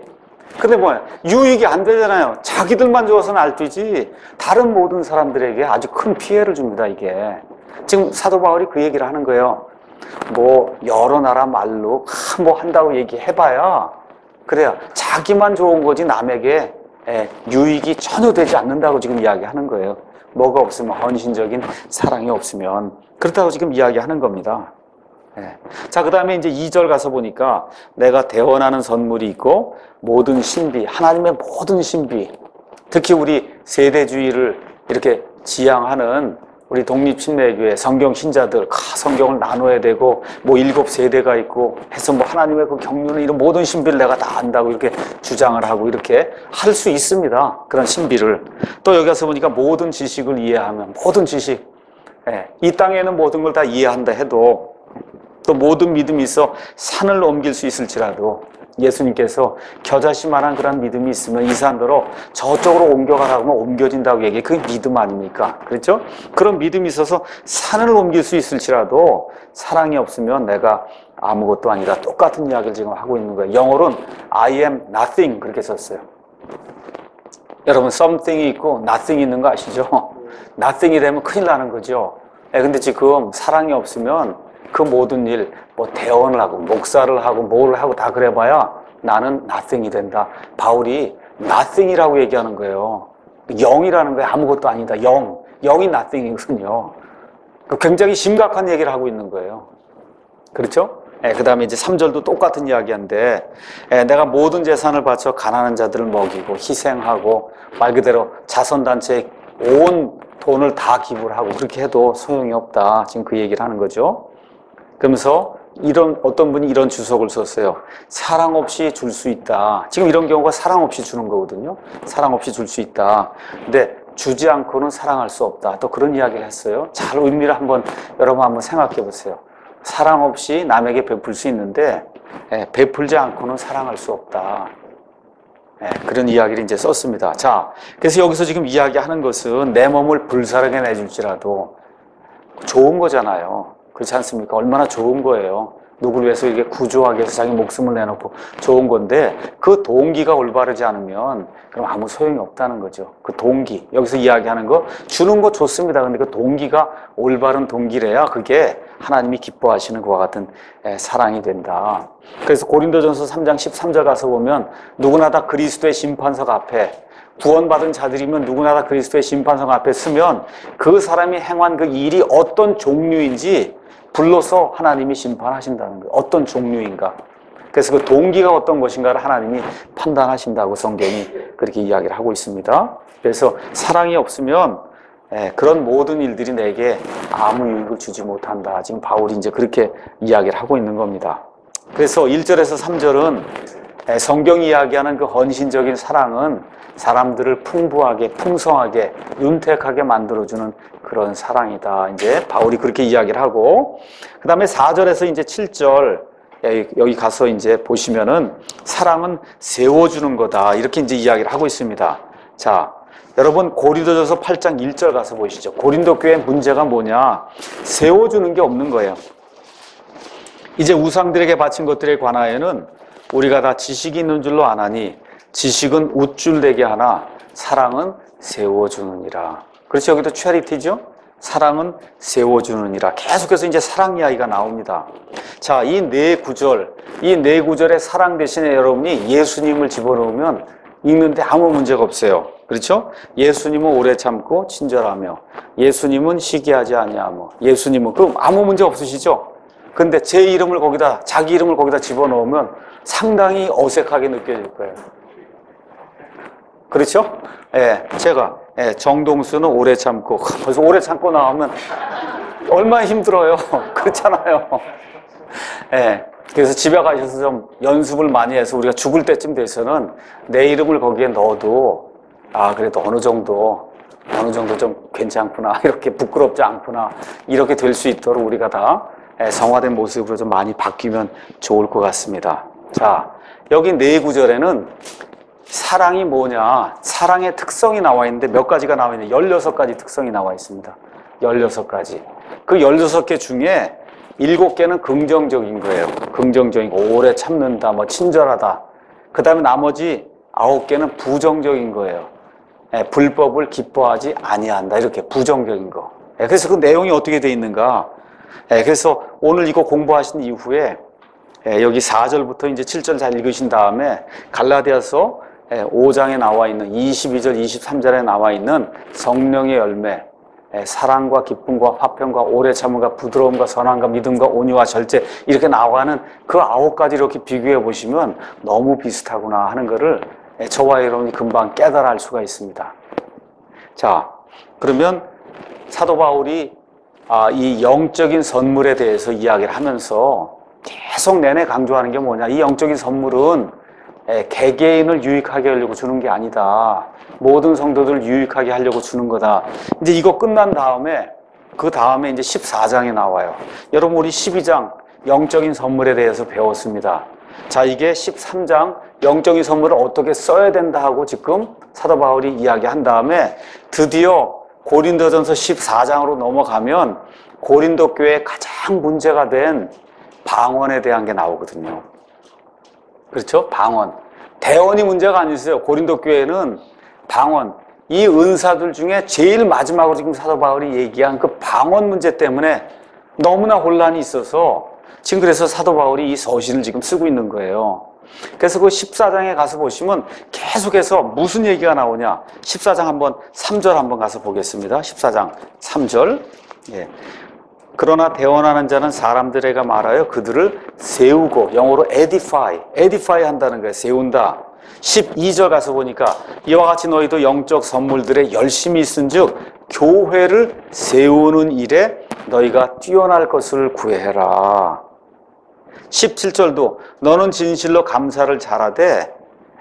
근데 뭐야, 유익이 안 되잖아요. 자기들만 좋아서는 알뛰지 다른 모든 사람들에게 아주 큰 피해를 줍니다, 이게. 지금 사도 바울이 그 얘기를 하는 거예요. 뭐 여러 나라 말로 뭐 한다고 얘기해봐야 그래야 자기만 좋은 거지 남에게 예, 유익이 전혀 되지 않는다고 지금 이야기하는 거예요. 뭐가 없으면 헌신적인 사랑이 없으면 그렇다고 지금 이야기하는 겁니다. 예. 자, 그 다음에 이제 2절 가서 보니까 내가 대원하는 선물이 있고 모든 신비, 하나님의 모든 신비, 특히 우리 세대주의를 이렇게 지향하는 우리 독립침례교회 성경 신자들 성경을 나눠야 되고 뭐 일곱 세대가 있고 해서 뭐 하나님의 그 경륜은 이런 모든 신비를 내가 다 안다고 이렇게 주장을 하고 이렇게 할 수 있습니다. 그런 신비를 또 여기 가서 보니까 모든 지식을 이해하면 모든 지식 예, 이 땅에는 모든 걸 다 이해한다 해도 또 모든 믿음이 있어 산을 옮길 수 있을지라도 예수님께서 겨자씨만한 그런 믿음이 있으면 이 사람들로 저쪽으로 옮겨가라고 하면 옮겨진다고 얘기해. 그게 믿음 아닙니까? 그렇죠? 그런 믿음이 있어서 산을 옮길 수 있을지라도 사랑이 없으면 내가 아무것도 아니다. 똑같은 이야기를 지금 하고 있는 거예요. 영어로는 I am nothing 그렇게 썼어요. 여러분 something이 있고 nothing이 있는 거 아시죠? [laughs] nothing이 되면 큰일 나는 거죠. 예, 근데 지금 사랑이 없으면 그 모든 일, 뭐 대원을 하고 목사를 하고 뭘 하고 다 그래봐야 나는 nothing이 된다. 바울이 nothing이라고 얘기하는 거예요. 영이라는 거에 아무것도 아니다. 영, 영이 nothing이거든요. 그 굉장히 심각한 얘기를 하고 있는 거예요. 그렇죠? 예, 그 다음에 이제 3절도 똑같은 이야기인데, 예, 내가 모든 재산을 바쳐 가난한 자들을 먹이고 희생하고 말 그대로 자선단체에 온 돈을 다 기부를 하고 그렇게 해도 소용이 없다. 지금 그 얘기를 하는 거죠. 그러면서 이런 어떤 분이 이런 주석을 썼어요. 사랑 없이 줄 수 있다. 지금 이런 경우가 사랑 없이 주는 거거든요. 사랑 없이 줄 수 있다. 근데 주지 않고는 사랑할 수 없다. 또 그런 이야기를 했어요. 잘 의미를 한번 여러분 한번 생각해 보세요. 사랑 없이 남에게 베풀 수 있는데 예, 베풀지 않고는 사랑할 수 없다. 예, 그런 이야기를 이제 썼습니다. 자, 그래서 여기서 지금 이야기하는 것은 내 몸을 불사르게 내줄지라도 좋은 거잖아요. 그렇지 않습니까? 얼마나 좋은 거예요. 누구를 위해서 이게 구조하기 위해서 자기 목숨을 내놓고 좋은 건데 그 동기가 올바르지 않으면 그럼 아무 소용이 없다는 거죠. 그 동기. 여기서 이야기하는 거 주는 거 좋습니다. 근데 그 동기가 올바른 동기래야 그게 하나님이 기뻐하시는 것과 같은 사랑이 된다. 그래서 고린도전서 3장 13절 가서 보면 누구나 다 그리스도의 심판석 앞에 구원받은 자들이면 누구나 다 그리스도의 심판석 앞에 서면 그 사람이 행한 그 일이 어떤 종류인지 불러서 하나님이 심판하신다는 거예요. 어떤 종류인가. 그래서 그 동기가 어떤 것인가를 하나님이 판단하신다고 성경이 그렇게 이야기를 하고 있습니다. 그래서 사랑이 없으면 예, 그런 모든 일들이 내게 아무 유익을 주지 못한다. 지금 바울이 이제 그렇게 이야기를 하고 있는 겁니다. 그래서 1절에서 3절은 예, 성경이 이야기하는 그 헌신적인 사랑은 사람들을 풍부하게, 풍성하게, 윤택하게 만들어주는 그런 사랑이다. 이제 바울이 그렇게 이야기를 하고, 그 다음에 4절에서 이제 7절, 여기 가서 이제 보시면은 사랑은 세워주는 거다. 이렇게 이제 이야기를 하고 있습니다. 자, 여러분 고린도전서 8장 1절 가서 보시죠. 고린도 교회 문제가 뭐냐? 세워주는 게 없는 거예요. 이제 우상들에게 바친 것들에 관하여는 우리가 다 지식이 있는 줄로 아나니 지식은 우쭐되게 하나 사랑은 세워주느니라. 그렇죠. 여기도 체리티죠. 사랑은 세워주느니라. 계속해서 이제 사랑 이야기가 나옵니다. 자, 이 네 구절, 이 네 구절의 사랑 대신에 여러분이 예수님을 집어넣으면 읽는데 아무 문제가 없어요. 그렇죠? 예수님은 오래 참고 친절하며, 예수님은 시기하지 아니하며, 예수님은 그럼 아무 문제 없으시죠? 근데 제 이름을 거기다 자기 이름을 거기다 집어넣으면 상당히 어색하게 느껴질 거예요. 그렇죠? 예, 제가 예, 정동수는 오래 참고 [laughs] 벌써 오래 참고 나오면 얼마나 힘들어요. [laughs] 그렇잖아요. 예, 그래서 집에 가셔서 좀 연습을 많이 해서 우리가 죽을 때쯤 돼서는 내 이름을 거기에 넣어도 아 그래도 어느 정도 어느 정도 좀 괜찮구나 [laughs] 이렇게 부끄럽지 않구나 이렇게 될 수 있도록 우리가 다 예, 성화된 모습으로 좀 많이 바뀌면 좋을 것 같습니다. 자 여기 네 구절에는 사랑이 뭐냐 사랑의 특성이 나와 있는데 몇 가지가 나와 있는데 16가지 특성이 나와 있습니다. 16가지 그 16개 중에 일곱 개는 긍정적인 거예요. 긍정적이고 오래 참는다, 뭐 친절하다. 그 다음에 나머지 아홉 개는 부정적인 거예요. 예, 불법을 기뻐하지 아니한다. 이렇게 부정적인 거. 예, 그래서 그 내용이 어떻게 돼 있는가? 예, 그래서 오늘 이거 공부하신 이후에 예, 여기 4절부터 이제 7절 잘 읽으신 다음에 갈라디아서 예, 5장에 나와 있는 22절, 23절에 나와 있는 성령의 열매, 예, 사랑과 기쁨과 화평과 오래 참음과 부드러움과 선함과 믿음과 온유와 절제 이렇게 나와가는 그 아홉 가지 이렇게 비교해 보시면 너무 비슷하구나 하는 것을 예, 저와 여러분이 금방 깨달아 알 수가 있습니다. 자, 그러면 사도 바울이 아, 이 영적인 선물에 대해서 이야기를 하면서 계속 내내 강조하는 게 뭐냐. 이 영적인 선물은 예, 개개인을 유익하게 하려고 주는 게 아니다. 모든 성도들을 유익하게 하려고 주는 거다. 이제 이거 끝난 다음에 그 다음에 이제 14장에 나와요. 여러분 우리 12장 영적인 선물에 대해서 배웠습니다. 자, 이게 13장 영적인 선물을 어떻게 써야 된다 하고 지금 사도 바울이 이야기한 다음에 드디어 고린도전서 14장으로 넘어가면 고린도 교회에 가장 문제가 된 방언에 대한 게 나오거든요. 그렇죠? 방언. 대원이 문제가 아니었어요. 고린도 교회는 방언. 이 은사들 중에 제일 마지막으로 지금 사도 바울이 얘기한 그 방언 문제 때문에 너무나 혼란이 있어서 지금 그래서 사도 바울이 이 서신을 지금 쓰고 있는 거예요. 그래서 그 14장에 가서 보시면 계속해서 무슨 얘기가 나오냐. 14장 한번 3절 한번 가서 보겠습니다. 14장 3절. 예. 그러나 대원하는 자는 사람들에게 말하여 그들을 세우고 영어로 edify, edify 한다는 거예요. 세운다. 12절 가서 보니까 이와 같이 너희도 영적 선물들에 열심히 있은즉 교회를 세우는 일에 너희가 뛰어날 것을 구해라. 17절도 너는 진실로 감사를 잘하되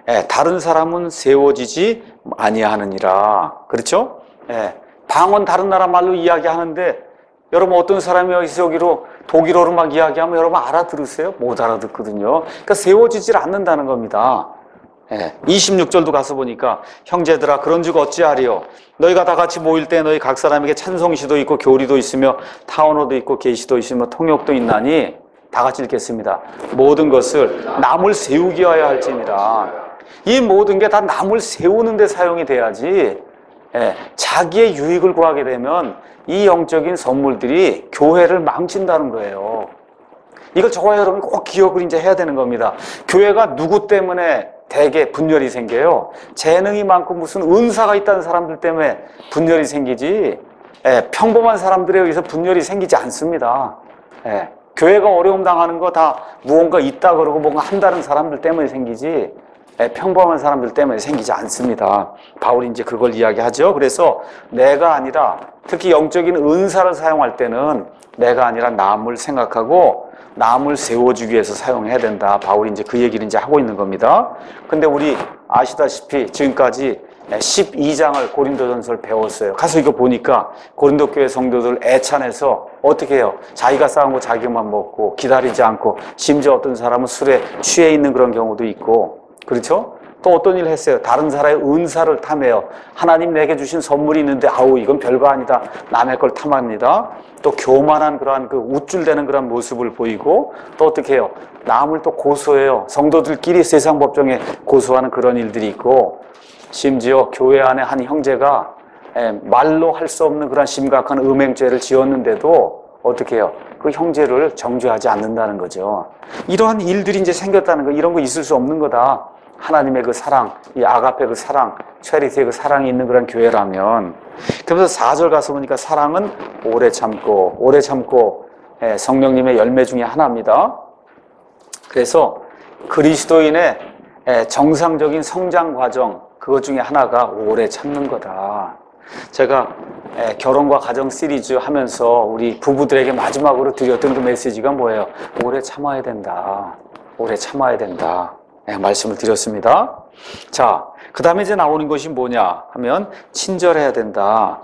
예, 다른 사람은 세워지지 아니하느니라. 그렇죠? 예, 방언 다른 나라 말로 이야기하는데 여러분 어떤 사람이 여기로 독일어로 막 이야기하면 여러분 알아들으세요? 못 알아듣거든요. 그러니까 세워지질 않는다는 겁니다. 예, 26절도 가서 보니까 형제들아 그런즉 어찌하리요 너희가 다 같이 모일 때 너희 각 사람에게 찬송시도 있고 교리도 있으며 타원어도 있고 계시도 있으며 통역도 있나니 다 같이 읽겠습니다. 모든 것을 남을 세우기 위하여 할지니라. 이 모든 게 다 남을 세우는 데 사용이 돼야지 예, 자기의 유익을 구하게 되면 이 영적인 선물들이 교회를 망친다는 거예요. 이걸 저와 여러분이 꼭 기억을 이제 해야 되는 겁니다. 교회가 누구 때문에 대개 분열이 생겨요? 재능이 많고 무슨 은사가 있다는 사람들 때문에 분열이 생기지, 예, 평범한 사람들에 의해서 분열이 생기지 않습니다. 예, 교회가 어려움 당하는 거 다 무언가 있다 그러고 뭔가 한다는 사람들 때문에 생기지, 예, 평범한 사람들 때문에 생기지 않습니다. 바울이 이제 그걸 이야기하죠. 그래서 내가 아니라 특히 영적인 은사를 사용할 때는 내가 아니라 남을 생각하고 남을 세워주기 위해서 사용해야 된다. 바울이 이제 그 얘기를 이제 하고 있는 겁니다. 근데 우리 아시다시피 지금까지 12장을 고린도전서를 배웠어요. 가서 이거 보니까 고린도 교회 성도들 애찬해서 어떻게 해요? 자기가 싸운 거 자기만 먹고 기다리지 않고 심지어 어떤 사람은 술에 취해 있는 그런 경우도 있고 그렇죠? 또 어떤 일을 했어요? 다른 사람의 은사를 탐해요. 하나님 내게 주신 선물이 있는데 아우 이건 별거 아니다. 남의 걸 탐합니다. 또 교만한 그러한 그 우쭐대는 그런 모습을 보이고 또 어떻게 해요? 남을 또 고소해요. 성도들끼리 세상 법정에 고소하는 그런 일들이 있고 심지어 교회 안에 한 형제가 예, 말로 할 수 없는 그런 심각한 음행죄를 지었는데도 어떻게 해요? 그 형제를 정죄하지 않는다는 거죠. 이러한 일들이 이제 생겼다는 거, 이런 거 있을 수 없는 거다. 하나님의 그 사랑, 이 아가페 그 사랑, 체리티의 그 사랑이 있는 그런 교회라면. 그러면서 4절 가서 보니까 사랑은 오래 참고, 오래 참고, 예, 성령님의 열매 중에 하나입니다. 그래서 그리스도인의 예, 정상적인 성장 과정, 그것 중에 하나가 오래 참는 거다. 제가 예, 결혼과 가정 시리즈 하면서 우리 부부들에게 마지막으로 드렸던 그 메시지가 뭐예요? 오래 참아야 된다. 오래 참아야 된다. 예, 말씀을 드렸습니다. 자, 그 다음에 이제 나오는 것이 뭐냐 하면 친절해야 된다.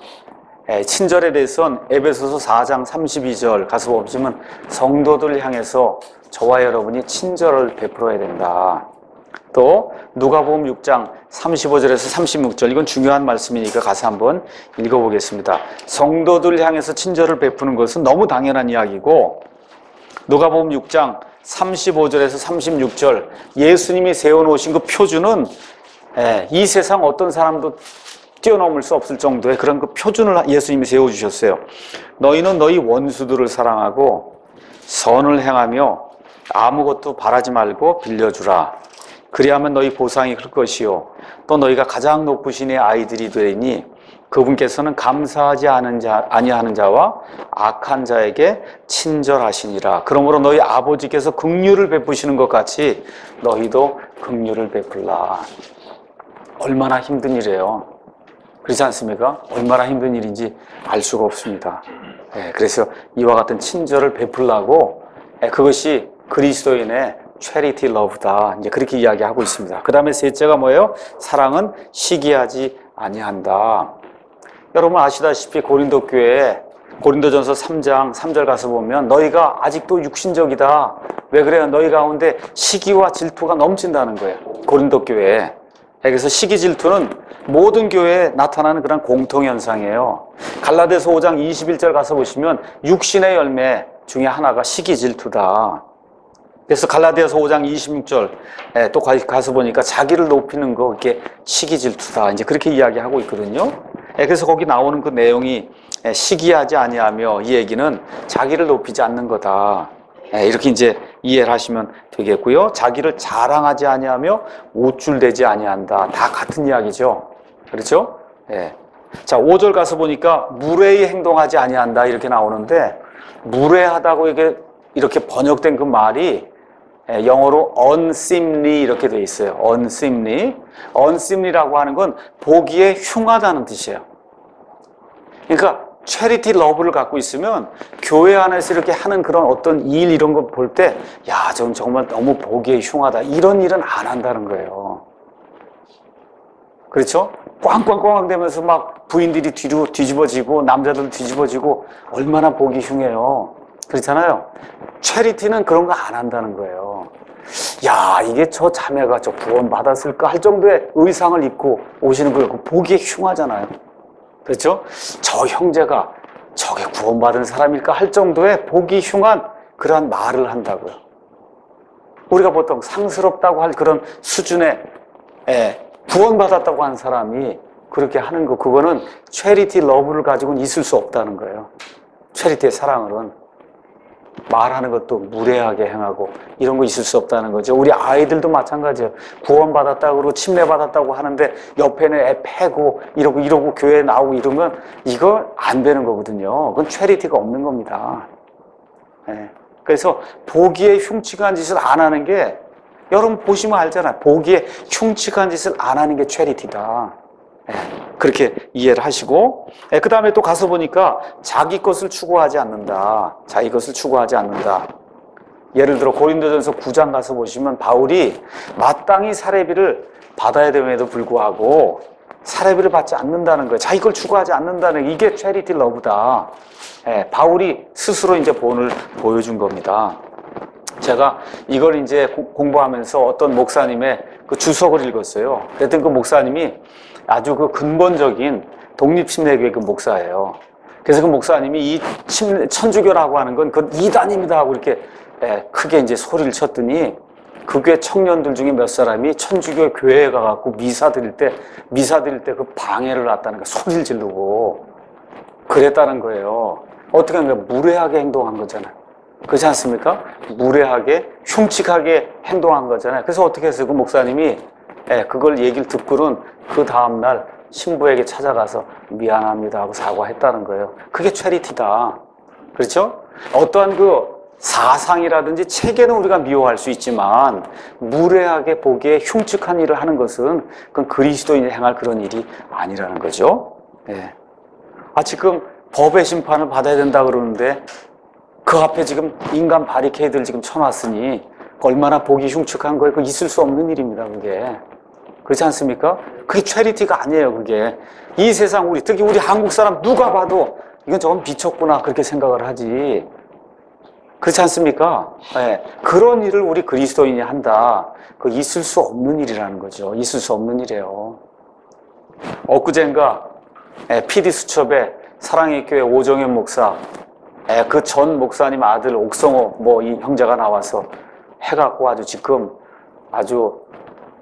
예, 친절에 대해서는 에베소서 4장 32절 가서 보시면 성도들 향해서 저와 여러분이 친절을 베풀어야 된다. 또 누가복음 6장 35절에서 36절 이건 중요한 말씀이니까 가서 한번 읽어보겠습니다. 성도들 향해서 친절을 베푸는 것은 너무 당연한 이야기고 누가복음 6장 35절에서 36절 예수님이 세워놓으신 그 표준은 예, 이 세상 어떤 사람도 뛰어넘을 수 없을 정도의 그런 그 표준을 예수님이 세워주셨어요. 너희는 너희 원수들을 사랑하고 선을 행하며 아무것도 바라지 말고 빌려주라. 그리하면 너희 보상이 클 것이요. 또 너희가 가장 높으신 의 아이들이 되니 그분께서는 감사하지 않은 자, 아니하는 자와 악한 자에게 친절하시니라. 그러므로 너희 아버지께서 긍휼을 베푸시는 것 같이 너희도 긍휼을 베풀라. 얼마나 힘든 일이에요. 그렇지 않습니까? 얼마나 힘든 일인지 알 수가 없습니다. 네, 그래서 이와 같은 친절을 베풀라고 네, 그것이 그리스도인의 charity love다. 이제 그렇게 이야기하고 있습니다. 그 다음에 셋째가 뭐예요? 사랑은 시기하지 아니한다. 여러분 아시다시피 고린도 교회에 고린도전서 3장 3절 가서 보면 너희가 아직도 육신적이다. 왜 그래요? 너희 가운데 시기와 질투가 넘친다는 거예요. 고린도 교회에. 그래서 시기 질투는 모든 교회에 나타나는 그런 공통 현상이에요. 갈라디아서 5장 21절 가서 보시면 육신의 열매 중에 하나가 시기 질투다. 그래서 갈라디아서 5장 26절 예, 또 가서 보니까 자기를 높이는 거 이렇게 시기 질투다. 이제 그렇게 이야기하고 있거든요. 예, 그래서 거기 나오는 그 내용이 예, 시기하지 아니하며 이 얘기는 자기를 높이지 않는 거다. 이렇게 이제 이해를 하시면 되겠고요. 자기를 자랑하지 아니하며 우쭐대지 아니한다. 다 같은 이야기죠. 그렇죠? 예. 자, 5절 가서 보니까 무례히 행동하지 아니한다 이렇게 나오는데 무례하다고 이게 이렇게 번역된 그 말이 예, 영어로 unseemly 이렇게 되어 있어요. unseemly. unseemly라고 하는 건 보기에 흉하다는 뜻이에요. 그러니까 charity love를 갖고 있으면 교회 안에서 이렇게 하는 그런 어떤 일 이런 거 볼 때 야, 저건 정말 너무 보기에 흉하다. 이런 일은 안 한다는 거예요. 그렇죠? 꽝꽝꽝 되면서 막 부인들이 뒤로 뒤집어지고 남자들 뒤집어지고 얼마나 보기 흉해요. 그렇잖아요. 체리티는 그런 거 안 한다는 거예요. 야, 이게 저 자매가 저 구원 받았을까 할 정도의 의상을 입고 오시는 거예요. 보기에 흉하잖아요. 그렇죠? 저 형제가 저게 구원받은 사람일까 할 정도의 보기 흉한 그러한 말을 한다고요. 우리가 보통 상스럽다고 할 그런 수준의 예, 구원받았다고 한 사람이 그렇게 하는 거 그거는 charity love를 가지고는 있을 수 없다는 거예요. charity의 사랑은 말하는 것도 무례하게 행하고 이런 거 있을 수 없다는 거죠. 우리 아이들도 마찬가지예요. 구원받았다고 그러고 침례받았다고 하는데 옆에는 애 패고 이러고 이러고 교회에 나오고 이러면 이거 안 되는 거거든요. 그건 charity가 없는 겁니다. 네. 그래서 보기에 흉측한 짓을 안 하는 게 여러분 보시면 알잖아요. 보기에 흉측한 짓을 안 하는 게 체리티다. 예, 그렇게 이해를 하시고 예, 그 다음에 또 가서 보니까 자기 것을 추구하지 않는다. 자기 것을 추구하지 않는다. 예를 들어 고린도전서 9장 가서 보시면 바울이 마땅히 사례비를 받아야 됨에도 불구하고 사례비를 받지 않는다는 거예요. 자기 걸 추구하지 않는다는 이게 체리티 러브다. 예, 바울이 스스로 이제 본을 보여준 겁니다. 제가 이걸 이제 공부하면서 어떤 목사님의 그 주석을 읽었어요. 그랬더니 그 목사님이 아주 그 근본적인 독립침례교회 그 목사예요. 그래서 그 목사님이 이 침, 천주교라고 하는 건그 이단입니다 하고 이렇게 예, 크게 이제 소리를 쳤더니 그 교회 청년들 중에 몇 사람이 천주교 교회에 가갖고 미사 드릴 때 미사 드릴 때 그 방해를 했다는 거 소리를 지르고 그랬다는 거예요. 어떻게 한 거예요? 무례하게 행동한 거잖아요. 그렇지 않습니까? 무례하게 흉측하게 행동한 거잖아요. 그래서 어떻게 했어요? 그 목사님이 예, 그걸 얘기를 듣고는 그 다음날 신부에게 찾아가서 미안합니다 하고 사과했다는 거예요. 그게 체리티다. 그렇죠? 어떠한 그 사상이라든지 체계는 우리가 미워할 수 있지만 무례하게 보기에 흉측한 일을 하는 것은 그건 그리스도인이 행할 그런 일이 아니라는 거죠. 예. 아 지금 법의 심판을 받아야 된다 그러는데 그 앞에 지금 인간 바리케이드를 지금 쳐놨으니 얼마나 보기 흉측한 거예요. 그 있을 수 없는 일입니다. 그게 그렇지 않습니까? 그게 체리티가 아니에요. 그게 이 세상 우리 특히 우리 한국 사람 누가 봐도 이건 조금 비쳤구나 그렇게 생각을 하지. 그렇지 않습니까? 네. 그런 일을 우리 그리스도인이 한다. 그 있을 수 없는 일이라는 거죠. 있을 수 없는 일이에요. 엊그젠가 PD 수첩에 사랑의 교회 오정현 목사 그 전 목사님 아들 옥성호 뭐 이 형제가 나와서 해갖고 아주 지금 아주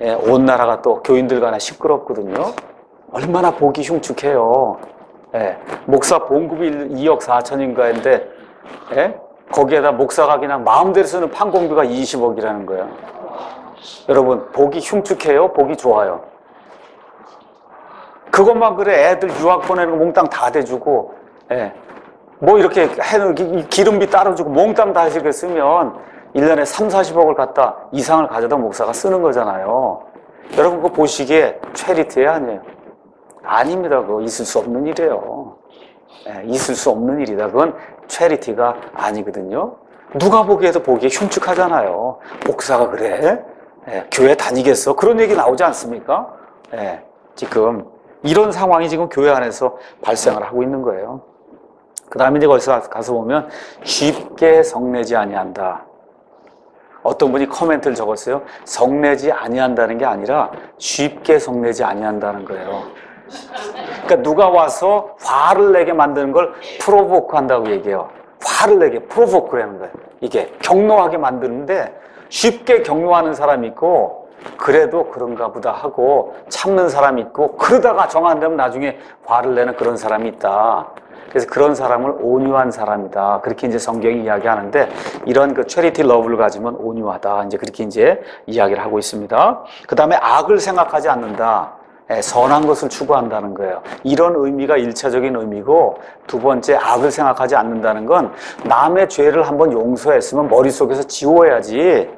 온 나라가 또 교인들 간에 시끄럽거든요. 얼마나 보기 흉측해요. 목사 봉급이 2억 4천인가인데 거기에다 목사가 그냥 마음대로 쓰는 판공비가 20억이라는 거예요. 여러분, 보기 흉측해요? 보기 좋아요? 그것만 그래. 애들 유학 보내는 거 몽땅 다 대주고, 예. 뭐 이렇게 해는 기름비 따로 주고 몽땅 다 이렇게 쓰면 1년에 3, 40억을 갖다 이상을 가져다 목사가 쓰는 거잖아요. 여러분 그거 보시기에 체리티에 아니에요. 아닙니다. 그거 있을 수 없는 일이에요. 예, 있을 수 없는 일이다. 그건 체리티가 아니거든요. 누가 보기에도 보기에 흉측하잖아요. 목사가 그래? 예, 교회 다니겠어? 그런 얘기 나오지 않습니까? 예, 지금 이런 상황이 지금 교회 안에서 발생을 하고 있는 거예요. 그 다음에 이제 거기서 가서 보면 쉽게 성내지 아니한다. 어떤 분이 코멘트를 적었어요. 성내지 아니한다는 게 아니라 쉽게 성내지 아니한다는 거예요. 그러니까 누가 와서 화를 내게 만드는 걸 provoke 한다고 얘기해요. 화를 내게 provoke라는 거예요. 이게 경로하게 만드는데 쉽게 경로하는 사람이 있고 그래도 그런가 보다 하고 참는 사람이 있고 그러다가 정 안 되면 나중에 화를 내는 그런 사람이 있다. 그래서 그런 사람을 온유한 사람이다. 그렇게 이제 성경이 이야기하는데 이런 그 charity love를 가지면 온유하다. 이제 그렇게 이제 이야기를 하고 있습니다. 그 다음에 악을 생각하지 않는다. 예, 선한 것을 추구한다는 거예요. 이런 의미가 일차적인 의미고 두 번째 악을 생각하지 않는다는 건 남의 죄를 한번 용서했으면 머릿속에서 지워야지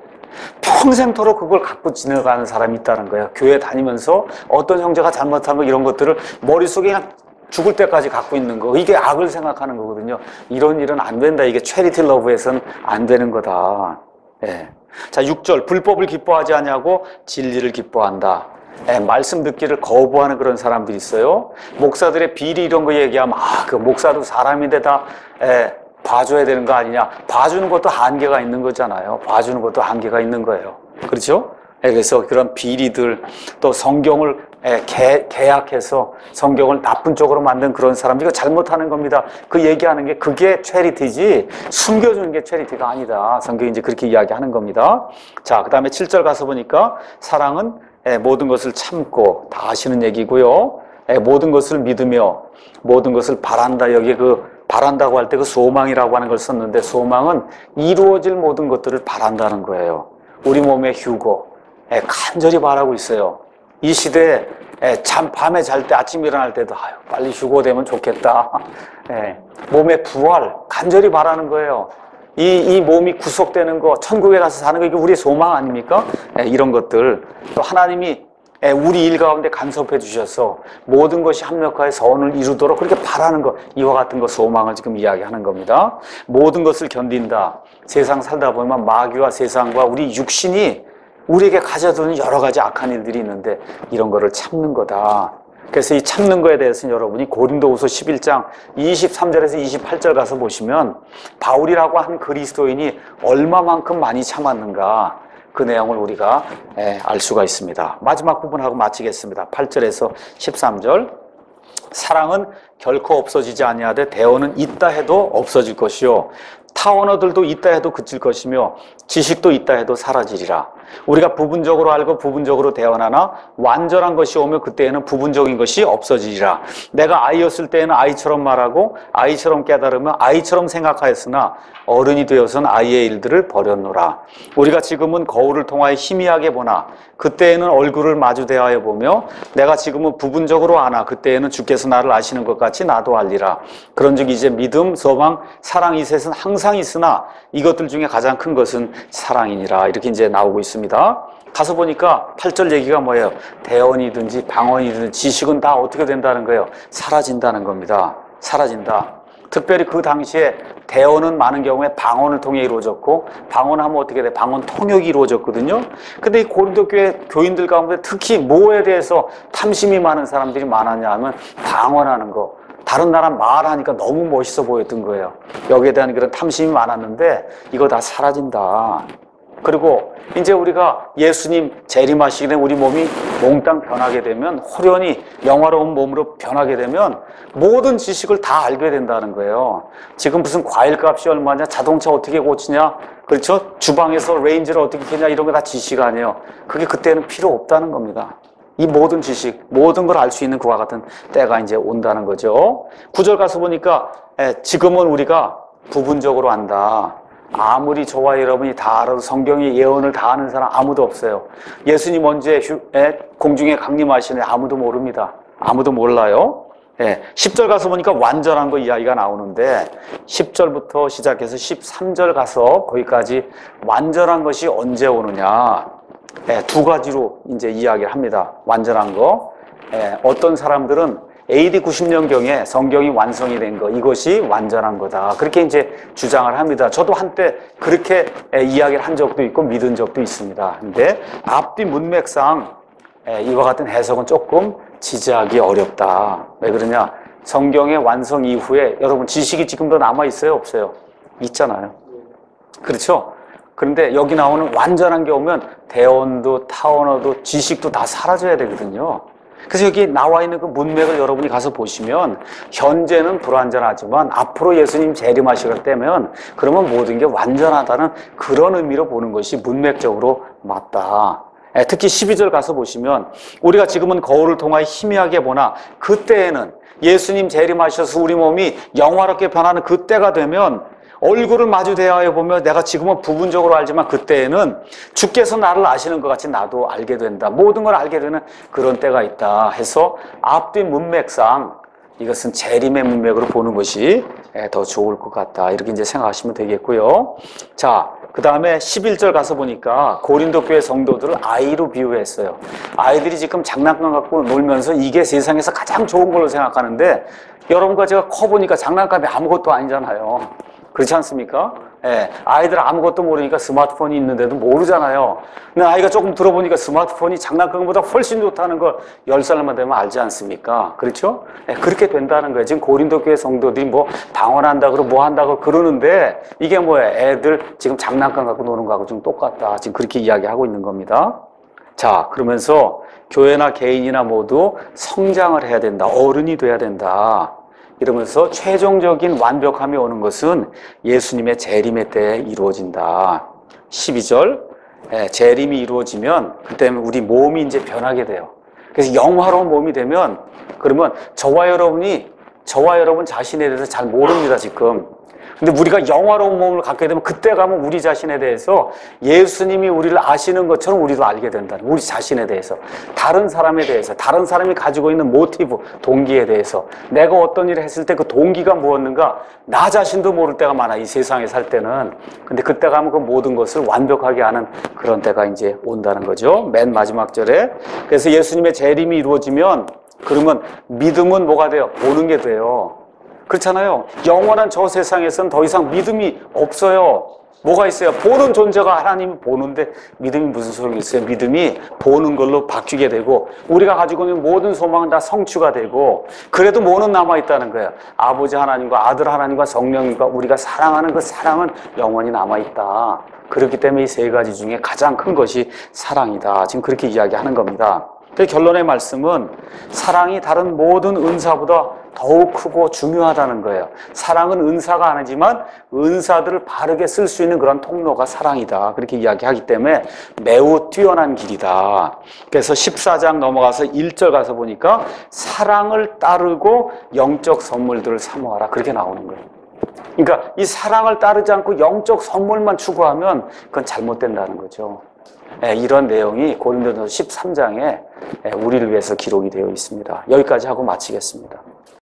평생토록 그걸 갖고 지내가는 사람이 있다는 거예요. 교회 다니면서 어떤 형제가 잘못한 거 이런 것들을 머릿속에 그냥 죽을 때까지 갖고 있는 거 이게 악을 생각하는 거거든요. 이런 일은 안 된다. 이게 체리티 러브에서는 안 되는 거다. 예. 자, 6절 불법을 기뻐하지 않냐고 진리를 기뻐한다. 예, 말씀 듣기를 거부하는 그런 사람들이 있어요. 목사들의 비리 이런 거 얘기하면 아, 그 목사도 사람인데 다 예, 봐줘야 되는 거 아니냐. 봐주는 것도 한계가 있는 거잖아요. 봐주는 것도 한계가 있는 거예요. 그렇죠? 예, 그래서 그런 비리들 또 성경을 예, 개, 계약해서 성경을 나쁜 쪽으로 만든 그런 사람 이거 잘못하는 겁니다. 그 얘기하는 게 그게 체리티지 숨겨주는 게 체리티가 아니다. 성경이 이제 그렇게 이야기하는 겁니다. 자, 그 다음에 7절 가서 보니까 사랑은 예, 모든 것을 참고 다 하시는 얘기고요. 모든 것을 믿으며 모든 것을 바란다. 여기 그 바란다고 할 때 그 소망이라고 하는 걸 썼는데 소망은 이루어질 모든 것들을 바란다는 거예요. 우리 몸의 휴고 간절히 바라고 있어요. 이 시대에 잠 밤에 잘 때 아침 일어날 때도 아유 빨리 휴고되면 좋겠다. [laughs] 예, 몸의 부활 간절히 바라는 거예요. 이, 이 몸이 구속되는 거, 천국에 가서 사는 거, 이게 우리의 소망 아닙니까? 예, 이런 것들. 또 하나님이 예, 우리 일 가운데 간섭해 주셔서 모든 것이 합력하여 선을 이루도록 그렇게 바라는 것, 이와 같은 것 소망을 지금 이야기하는 겁니다. 모든 것을 견딘다. 세상 살다 보면 마귀와 세상과 우리 육신이 우리에게 가져두는 여러 가지 악한 일들이 있는데 이런 거를 참는 거다. 그래서 이 참는 거에 대해서는 여러분이 고린도후서 11장 23절에서 28절 가서 보시면 바울이라고 한 그리스도인이 얼마만큼 많이 참았는가 그 내용을 우리가 예, 알 수가 있습니다. 마지막 부분하고 마치겠습니다. 8절에서 13절 사랑은 결코 없어지지 아니하되 대원은 있다 해도 없어질 것이요 타원어들도 있다 해도 그칠 것이며 지식도 있다 해도 사라지리라. 우리가 부분적으로 알고 부분적으로 대원하나 완전한 것이 오면 그때에는 부분적인 것이 없어지리라. 내가 아이였을 때에는 아이처럼 말하고 아이처럼 깨달으면 아이처럼 생각하였으나 어른이 되어서는 아이의 일들을 버렸노라. 우리가 지금은 거울을 통하여 희미하게 보나 그때에는 얼굴을 마주 대하여 보며 내가 지금은 부분적으로 아나 그때에는 주께서 나를 아시는 것 같이 나도 알리라. 그런즉 이제 믿음, 소망, 사랑 이 셋은 항상 있으나 이것들 중에 가장 큰 것은 사랑이니라. 이렇게 이제 나오고 있습니다. 가서 보니까 8절 얘기가 뭐예요? 대원이든지 방언이든지 지식은 다 어떻게 된다는 거예요? 사라진다는 겁니다. 사라진다. 특별히 그 당시에 대언은 많은 경우에 방언을 통해 이루어졌고 방언하면 어떻게 돼? 방언 통역이 이루어졌거든요. 근데 이 고린도 교회 교인들 가운데 특히 뭐에 대해서 탐심이 많은 사람들이 많았냐 하면 방언하는 거. 다른 나라 말하니까 너무 멋있어 보였던 거예요. 여기에 대한 그런 탐심이 많았는데 이거 다 사라진다. 그리고 이제 우리가 예수님 재림하시기 전에 우리 몸이 몽땅 변하게 되면 홀연히 영화로운 몸으로 변하게 되면 모든 지식을 다 알게 된다는 거예요. 지금 무슨 과일 값이 얼마냐, 자동차 어떻게 고치냐, 그렇죠? 주방에서 레인지를 어떻게 켜냐 이런 거 다 지식 아니에요. 그게 그때는 필요 없다는 겁니다. 이 모든 지식, 모든 걸 알 수 있는 그와 같은 때가 이제 온다는 거죠. 구절 가서 보니까 예, 지금은 우리가 부분적으로 안다. 아무리 저와 여러분이 다 알아도 성경의 예언을 다 아는 사람 아무도 없어요. 예수님 언제 공중에 강림하시는 아무도 모릅니다. 아무도 몰라요. 예, 10절 가서 보니까 완전한 거 이야기가 나오는데 10절부터 시작해서 13절 가서 거기까지 완전한 것이 언제 오느냐 예, 두 가지로 이제 이야기를 합니다. 완전한 거. 예, 어떤 사람들은 AD 90년경에 성경이 완성이 된 거, 이것이 완전한 거다. 그렇게 이제 주장을 합니다. 저도 한때 그렇게 이야기를 한 적도 있고 믿은 적도 있습니다. 근데 앞뒤 문맥상 이와 같은 해석은 조금 지지하기 어렵다. 왜 그러냐? 성경의 완성 이후에 여러분 지식이 지금도 남아 있어요? 없어요? 있잖아요. 그렇죠? 그런데 여기 나오는 완전한 게 오면 대원도 타원어도 지식도 다 사라져야 되거든요. 그래서 여기 나와 있는 그 문맥을 여러분이 가서 보시면 현재는 불완전하지만 앞으로 예수님 재림하시게 되면 그러면 모든 게 완전하다는 그런 의미로 보는 것이 문맥적으로 맞다. 예, 특히 12절 가서 보시면 우리가 지금은 거울을 통하여 희미하게 보나 그때에는 예수님 재림하셔서 우리 몸이 영화롭게 변하는 그때가 되면 얼굴을 마주 대하여 보며 내가 지금은 부분적으로 알지만 그때에는 주께서 나를 아시는 것 같이 나도 알게 된다. 모든 걸 알게 되는 그런 때가 있다 해서 앞뒤 문맥상 이것은 재림의 문맥으로 보는 것이 예, 더 좋을 것 같다. 이렇게 이제 생각하시면 되겠고요. 자, 그 다음에 11절 가서 보니까 고린도 교회 성도들을 아이로 비유했어요. 아이들이 지금 장난감 갖고 놀면서 이게 세상에서 가장 좋은 걸로 생각하는데 여러분과 제가 커보니까 장난감이 아무것도 아니잖아요. 그렇지 않습니까? 예, 아이들 아무것도 모르니까 스마트폰이 있는데도 모르잖아요. 근데 아이가 조금 들어보니까 스마트폰이 장난감보다 훨씬 좋다는 걸 열살만 되면 알지 않습니까? 그렇죠? 예, 그렇게 된다는 거예요. 지금 고린도 교회 성도들이 뭐 방언한다 그러고 뭐 한다고 그러는데 이게 뭐예요? 애들 지금 장난감 갖고 노는 거하고 좀 똑같다. 지금 그렇게 이야기하고 있는 겁니다. 자, 그러면서 교회나 개인이나 모두 성장을 해야 된다. 어른이 돼야 된다. 이러면서 최종적인 완벽함이 오는 것은 예수님의 재림의 때에 이루어진다. 12절 예, 재림이 이루어지면 그때는 우리 몸이 이제 변하게 돼요. 그래서 영화로운 몸이 되면 그러면 저와 여러분이 저와 여러분 자신에 대해서 잘 모릅니다 지금. 근데 우리가 영화로운 몸을 갖게 되면 그때 가면 우리 자신에 대해서 예수님이 우리를 아시는 것처럼 우리도 알게 된다. 우리 자신에 대해서. 다른 사람에 대해서. 다른 사람이 가지고 있는 모티브, 동기에 대해서. 내가 어떤 일을 했을 때 그 동기가 무엇인가 나 자신도 모를 때가 많아. 이 세상에 살 때는. 근데 그때 가면 그 모든 것을 완벽하게 아는 그런 때가 이제 온다는 거죠. 맨 마지막 절에. 그래서 예수님의 재림이 이루어지면 그러면 믿음은 뭐가 돼요? 보는 게 돼요. 그렇잖아요. 영원한 저 세상에서는 더 이상 믿음이 없어요. 뭐가 있어요? 보는 존재가 하나님이 보는데 믿음이 무슨 소용이 있어요? 믿음이 보는 걸로 바뀌게 되고 우리가 가지고 있는 모든 소망은 다 성취가 되고 그래도 뭐는 남아있다는 거예요. 아버지 하나님과 아들 하나님과 성령님과 우리가 사랑하는 그 사랑은 영원히 남아있다. 그렇기 때문에 이 세 가지 중에 가장 큰 것이 사랑이다. 지금 그렇게 이야기하는 겁니다. 그 결론의 말씀은 사랑이 다른 모든 은사보다 더욱 크고 중요하다는 거예요. 사랑은 은사가 아니지만 은사들을 바르게 쓸 수 있는 그런 통로가 사랑이다. 그렇게 이야기하기 때문에 매우 뛰어난 길이다. 그래서 14장 넘어가서 1절 가서 보니까 사랑을 따르고 영적 선물들을 사모하라. 그렇게 나오는 거예요. 그러니까 이 사랑을 따르지 않고 영적 선물만 추구하면 그건 잘못된다는 거죠. 예, 이런 내용이 고린도전서 13장에 예, 우리를 위해서 기록이 되어 있습니다. 여기까지 하고 마치겠습니다.